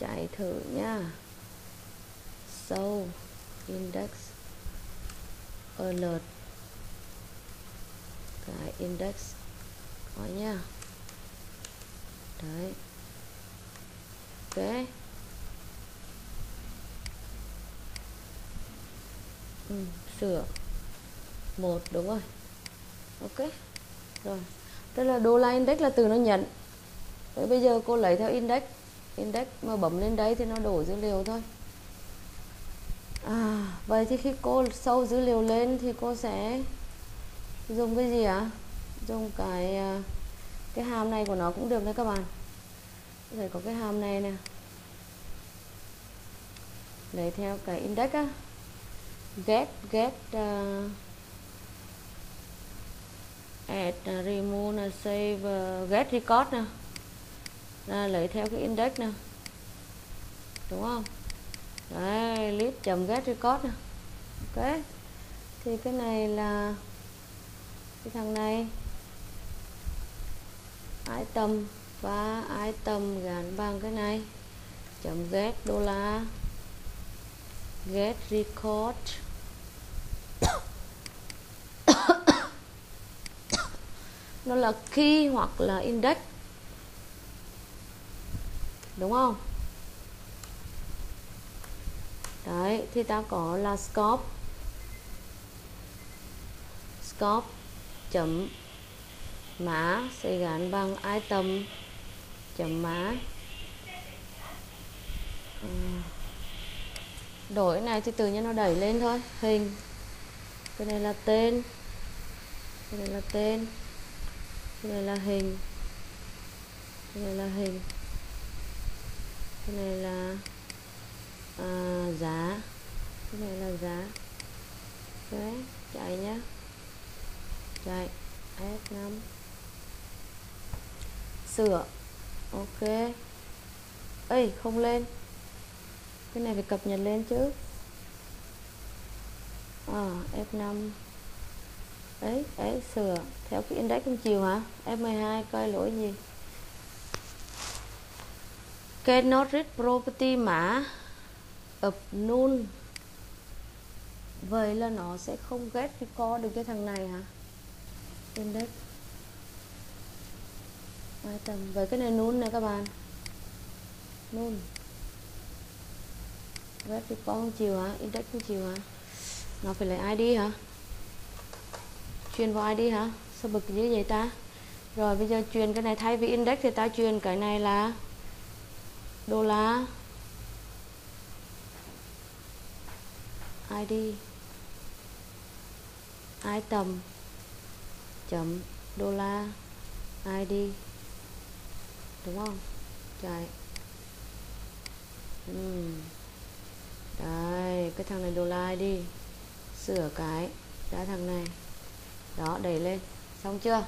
chạy thử nha. So index. Ờ, alert cái index. Có nha. Đấy. Ok. Ừ, sửa. Một đúng rồi. Ok. Rồi. Tức là đô la index là từ nó nhận. Vậy bây giờ cô lấy theo index. Index mà bấm lên đây thì nó đổ dữ liệu thôi à vậy thì khi cô sâu dữ liệu lên thì cô sẽ dùng cái gì ạ? À? dùng cái à, cái hàm này của nó cũng được đấy các bạn. Đây có cái hàm này nè. Lấy theo cái index á. Get get uh, add uh, remove uh, save uh, get record nè. Là lấy theo cái index nè. Đúng không? Đấy list chấm get record nè ok. Thì cái này là cái thằng này. Item và item gắn bằng cái này. Chấm get đô la. Get record. Nó là key hoặc là index. Đúng không? Đấy, thì ta có là scope. Scope chấm mã sẽ gắn bằng item chấm mã. Ừ. Đổi này thì tự nhiên nó đẩy lên thôi, hình. Cái này là tên. Cái này là tên. Cái này là hình. Cái này là hình. Cái này là à, giá. Cái này là giá. Đấy chạy nhá. Chạy. F5 sửa. Ok. Ơi không lên. Cái này phải cập nhật lên chứ. Ờ, à, F5 ấy ấy sửa. Theo cái index trong chiều hả? F12 coi lỗi gì? Cannot read property mã of nôn. vậy là nó sẽ không get record được cái thằng này hả? Index item vậy cái này null này các bạn. Null get record không chịu hả? Index không chịu hả? Nó phải lấy id hả? Truyền vào id hả? Sao bực như vậy ta? Rồi bây giờ truyền cái này thay vì index thì ta truyền cái này là đô la. Id item chấm đô la. Id đúng không? Chạy uhm. Ừ. đây, cái thằng này đô la id sửa cái ra thằng này. Đó, đẩy lên. Xong chưa?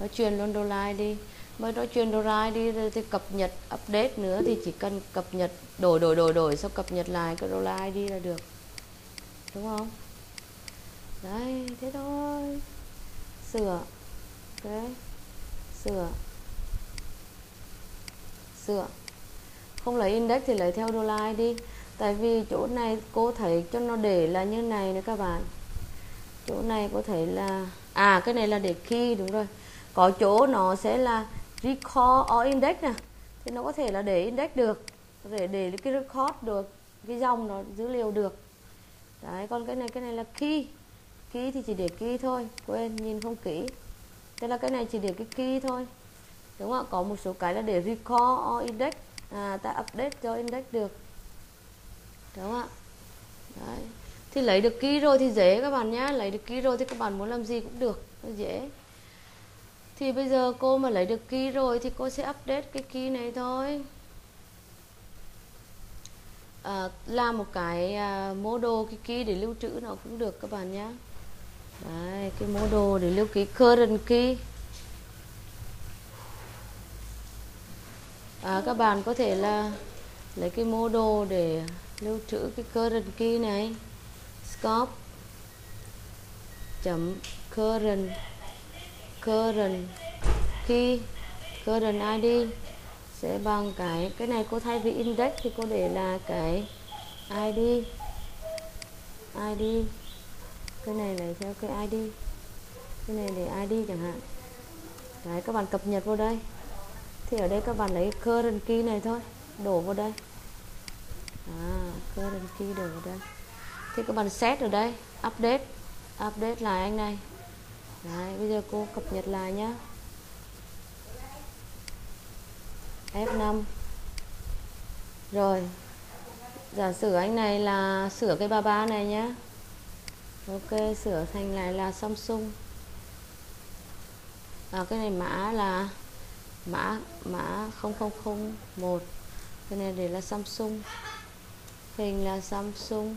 Nó truyền luôn đô la đi. Mới nó truyền đô la đi thì cập nhật, update nữa thì chỉ cần cập nhật, đổi đổi đổi đổi, xong cập nhật lại cái đô la đi là được đúng không? Đấy, thế thôi. Sửa. Ok sửa. Sửa. Không lấy index thì lấy theo đô la đi. Tại vì chỗ này cô thấy cho nó để là như này nữa các bạn. Chỗ này có thể là à cái này là để khi đúng rồi. Có chỗ nó sẽ là record or index nè. Thì nó có thể là để index được. Để để cái record được, cái dòng nó, dữ liệu được đấy còn cái này cái này là key. Key thì chỉ để key thôi, quên, nhìn không kỹ. Thế là cái này chỉ để cái key thôi. Đúng không có một số cái là để record or index. À ta update cho index được. Đúng không ạ? Đấy. Thì lấy được key rồi thì dễ các bạn nhé lấy được key rồi thì các bạn muốn làm gì cũng được. Nó dễ. Thì bây giờ cô mà lấy được key rồi thì cô sẽ update cái key này thôi. Ờ, à, làm một cái à, model cái key để lưu trữ nó cũng được các bạn nhé Đấy, cái model để lưu ký current key. À, các bạn có thể là lấy cái model để lưu trữ cái current key này. Scope chấm current current key current id sẽ bằng cái cái này cô thay vì index thì cô để là cái id id cái này lấy theo cái id cái này để id chẳng hạn. Đấy các bạn cập nhật vô đây. Thì ở đây các bạn lấy current key này thôi đổ vào đây. À, current key đổ vào đây. Thì các bạn set ở đây update. Update lại anh này. Đấy, bây giờ cô cập nhật lại nhé F5 rồi giả sử anh này là sửa cái ba ba này nhé ok sửa thành lại là Samsung. À, cái này mã là mã mã 0001 cái này để là Samsung. Hình là Samsung.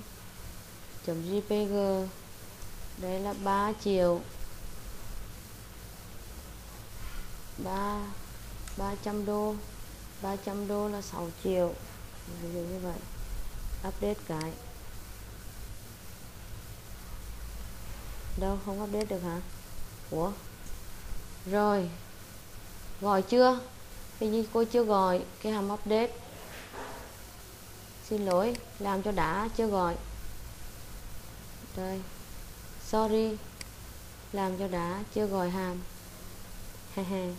Chấm jpg đấy là 3 chiều 3 300 đô. 300 đô là 6 triệu. Ví dụ như vậy. Update cái. Đâu, không update được hả? Ủa? Rồi. Gọi chưa? Hình như cô chưa gọi. Cái hàm update. Xin lỗi, làm cho đã, chưa gọi. Đây. Sorry. Làm cho đã, chưa gọi hàm. He he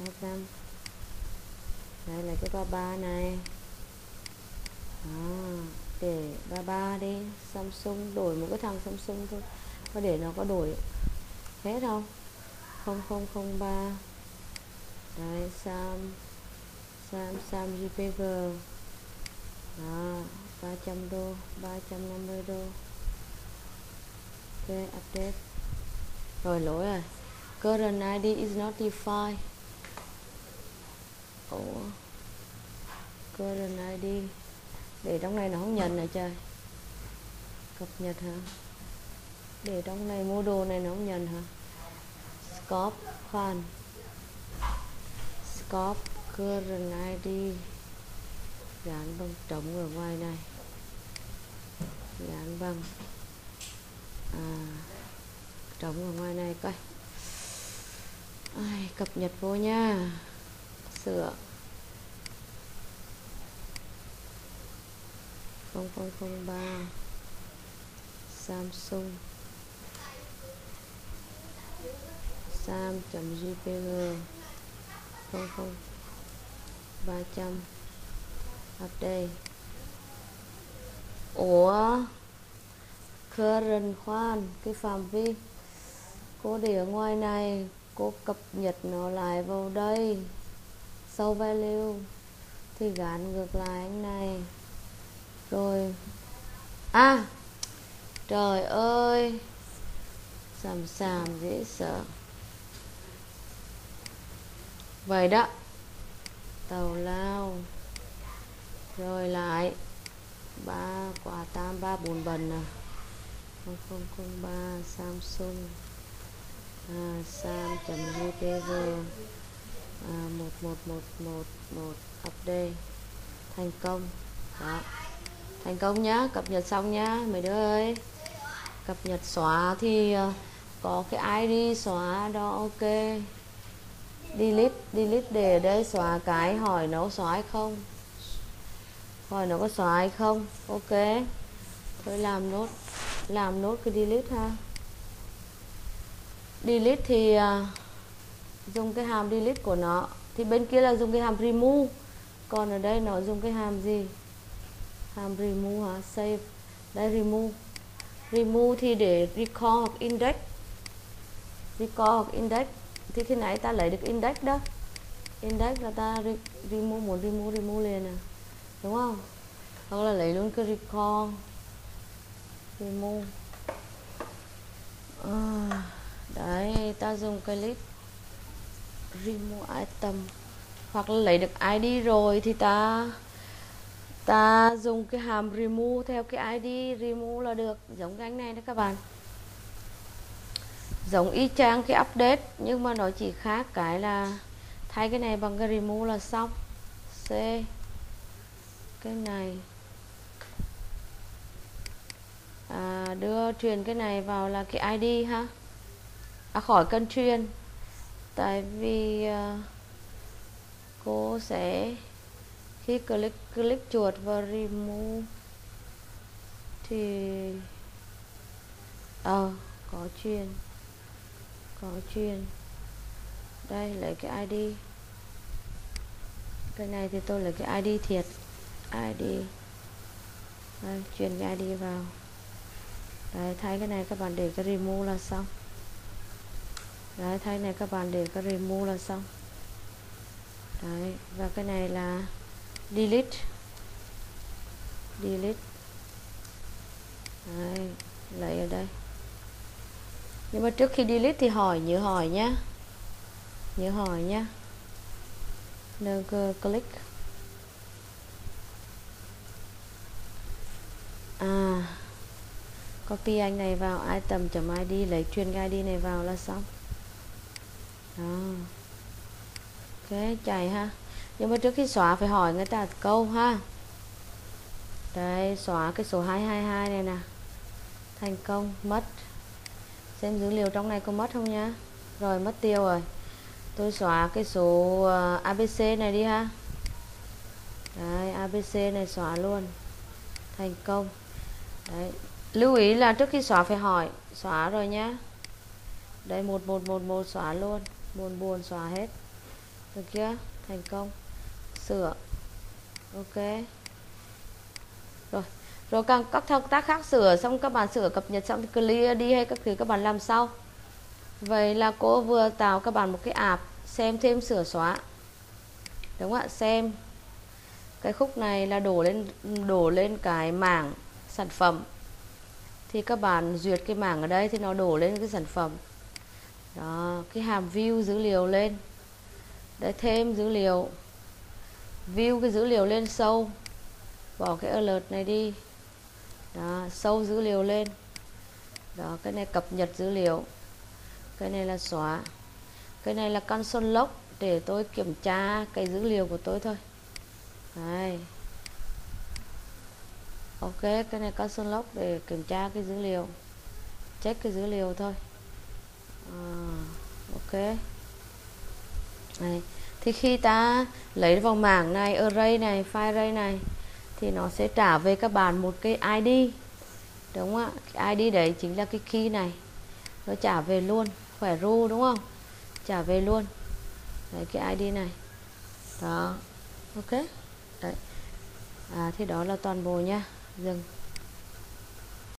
năm đây là cái ba ba này. À, để ba ba đi. Samsung đổi một cái thằng Samsung thôi. Có để nó có đổi hết không? 0003 đấy Sam Sam Sam JPG à, 300 đô 350 đô. Ok update. Rồi lỗi rồi. Current ID is not defined của Golden ID để trong này nó không nhận này trời. Cập nhật hả? Để trong này mua đồ này nó không nhận hả? Scope khoan. Scope Golden ID dán bằng trống ở ngoài này. Dán bằng à, trống ở ngoài này coi. Ai, cập nhật vô nha sửa. 0003 Samsung. Sam.jpg 00 300 update. Ủa? Current khoan cái phạm vi. Cô để ở ngoài này cô cập nhật nó lại vào đây sau value thì gắn ngược lại anh này. Rồi. À trời ơi. Sàm sàm dễ sợ. Vậy đó. Tàu lao. Rồi lại. Ba quả tam ba bốn bần à. Không không không ba samsung. À, sam chấm à, một một một một một update thành công. Đó. Thành công nhá cập nhật xong nhá mấy đứa ơi. Cập nhật xóa thì uh, có cái id xóa đó ok. Delete delete để ở đây xóa cái hỏi nó xóa hay không. Hỏi nó có xóa hay không ok. Thôi làm nốt làm nốt cái delete ha. Delete thì uh, dùng cái hàm delete của nó. Thì bên kia là dùng cái hàm remove. Còn ở đây nó dùng cái hàm gì? Hàm remove hả? Save. Đây remove. Remove thì để recall hoặc index. Recall hoặc index. Thì khi nãy ta lấy được index đó. Index là ta re remove muốn remove remove liền à. Đúng không? Hoặc là lấy luôn cái recall. Remove. À, đấy ta dùng cái list remove item. Hoặc là lấy được id rồi thì ta ta dùng cái hàm remove theo cái id remove là được. Giống cái anh này đó các bạn. Giống y chang cái update nhưng mà nó chỉ khác cái là thay cái này bằng cái remove là xong. C. Cái này. À, đưa truyền cái này vào là cái id ha. À, khỏi cần truyền tại vì uh, cô sẽ khi click click chuột vào remove thì ờ à, có truyền có truyền đây lấy cái id cái này thì tôi lấy cái id thiệt. Id đây, truyền cái id vào. Đấy thay cái này các bạn để cái remove là xong đấy thay này các bạn để cái remove là xong. Đấy và cái này là delete. Delete. Đấy, lấy ở đây. Nhưng mà trước khi delete thì hỏi nhớ hỏi nhá. Nhớ hỏi nhá. Nâng click. À, copy anh này vào item.id lấy truyền cái ID này vào là xong đó ok, chạy ha. Nhưng mà trước khi xóa phải hỏi người ta câu ha. Đây, xóa cái số 222 này nè. Thành công, mất. Xem dữ liệu trong này có mất không nhá. Rồi, mất tiêu rồi. Tôi xóa cái số ờ, ABC này đi ha. Đấy ABC này xóa luôn. Thành công. Đấy. Lưu ý là trước khi xóa phải hỏi, xóa rồi nhá. Đây, một một một một xóa luôn buồn buồn xóa hết. Được chưa? Thành công. Sửa. Ok. Rồi. Rồi càng các thao tác khác sửa, xong các bạn sửa cập nhật, xong thì clear đi hay các thứ, các bạn làm sau. Vậy là cô vừa tạo các bạn một cái app, xem thêm sửa xóa. Đúng không ạ? Xem. Cái khúc này là đổ lên đổ lên cái mảng sản phẩm. Thì các bạn duyệt cái mảng ở đây thì nó đổ lên cái sản phẩm đó, cái hàm view dữ liệu lên. Để thêm dữ liệu. View cái dữ liệu lên sâu. Bỏ cái alert này đi. Đó, sâu dữ liệu lên. Đó, cái này cập nhật dữ liệu. Cái này là xóa. Cái này là console log để tôi kiểm tra cái dữ liệu của tôi thôi. Đây ok, cái này console log để kiểm tra cái dữ liệu. Check cái dữ liệu thôi à, ok. Này thì khi ta lấy vào mảng này array này file array này thì nó sẽ trả về các bạn một cái ID đúng không ạ? Cái ID đấy chính là cái key này. Nó trả về luôn khỏe ru đúng không? Trả về luôn. Đấy cái ID này. Đó ok. Đấy. À thì đó là toàn bộ nha. Dừng.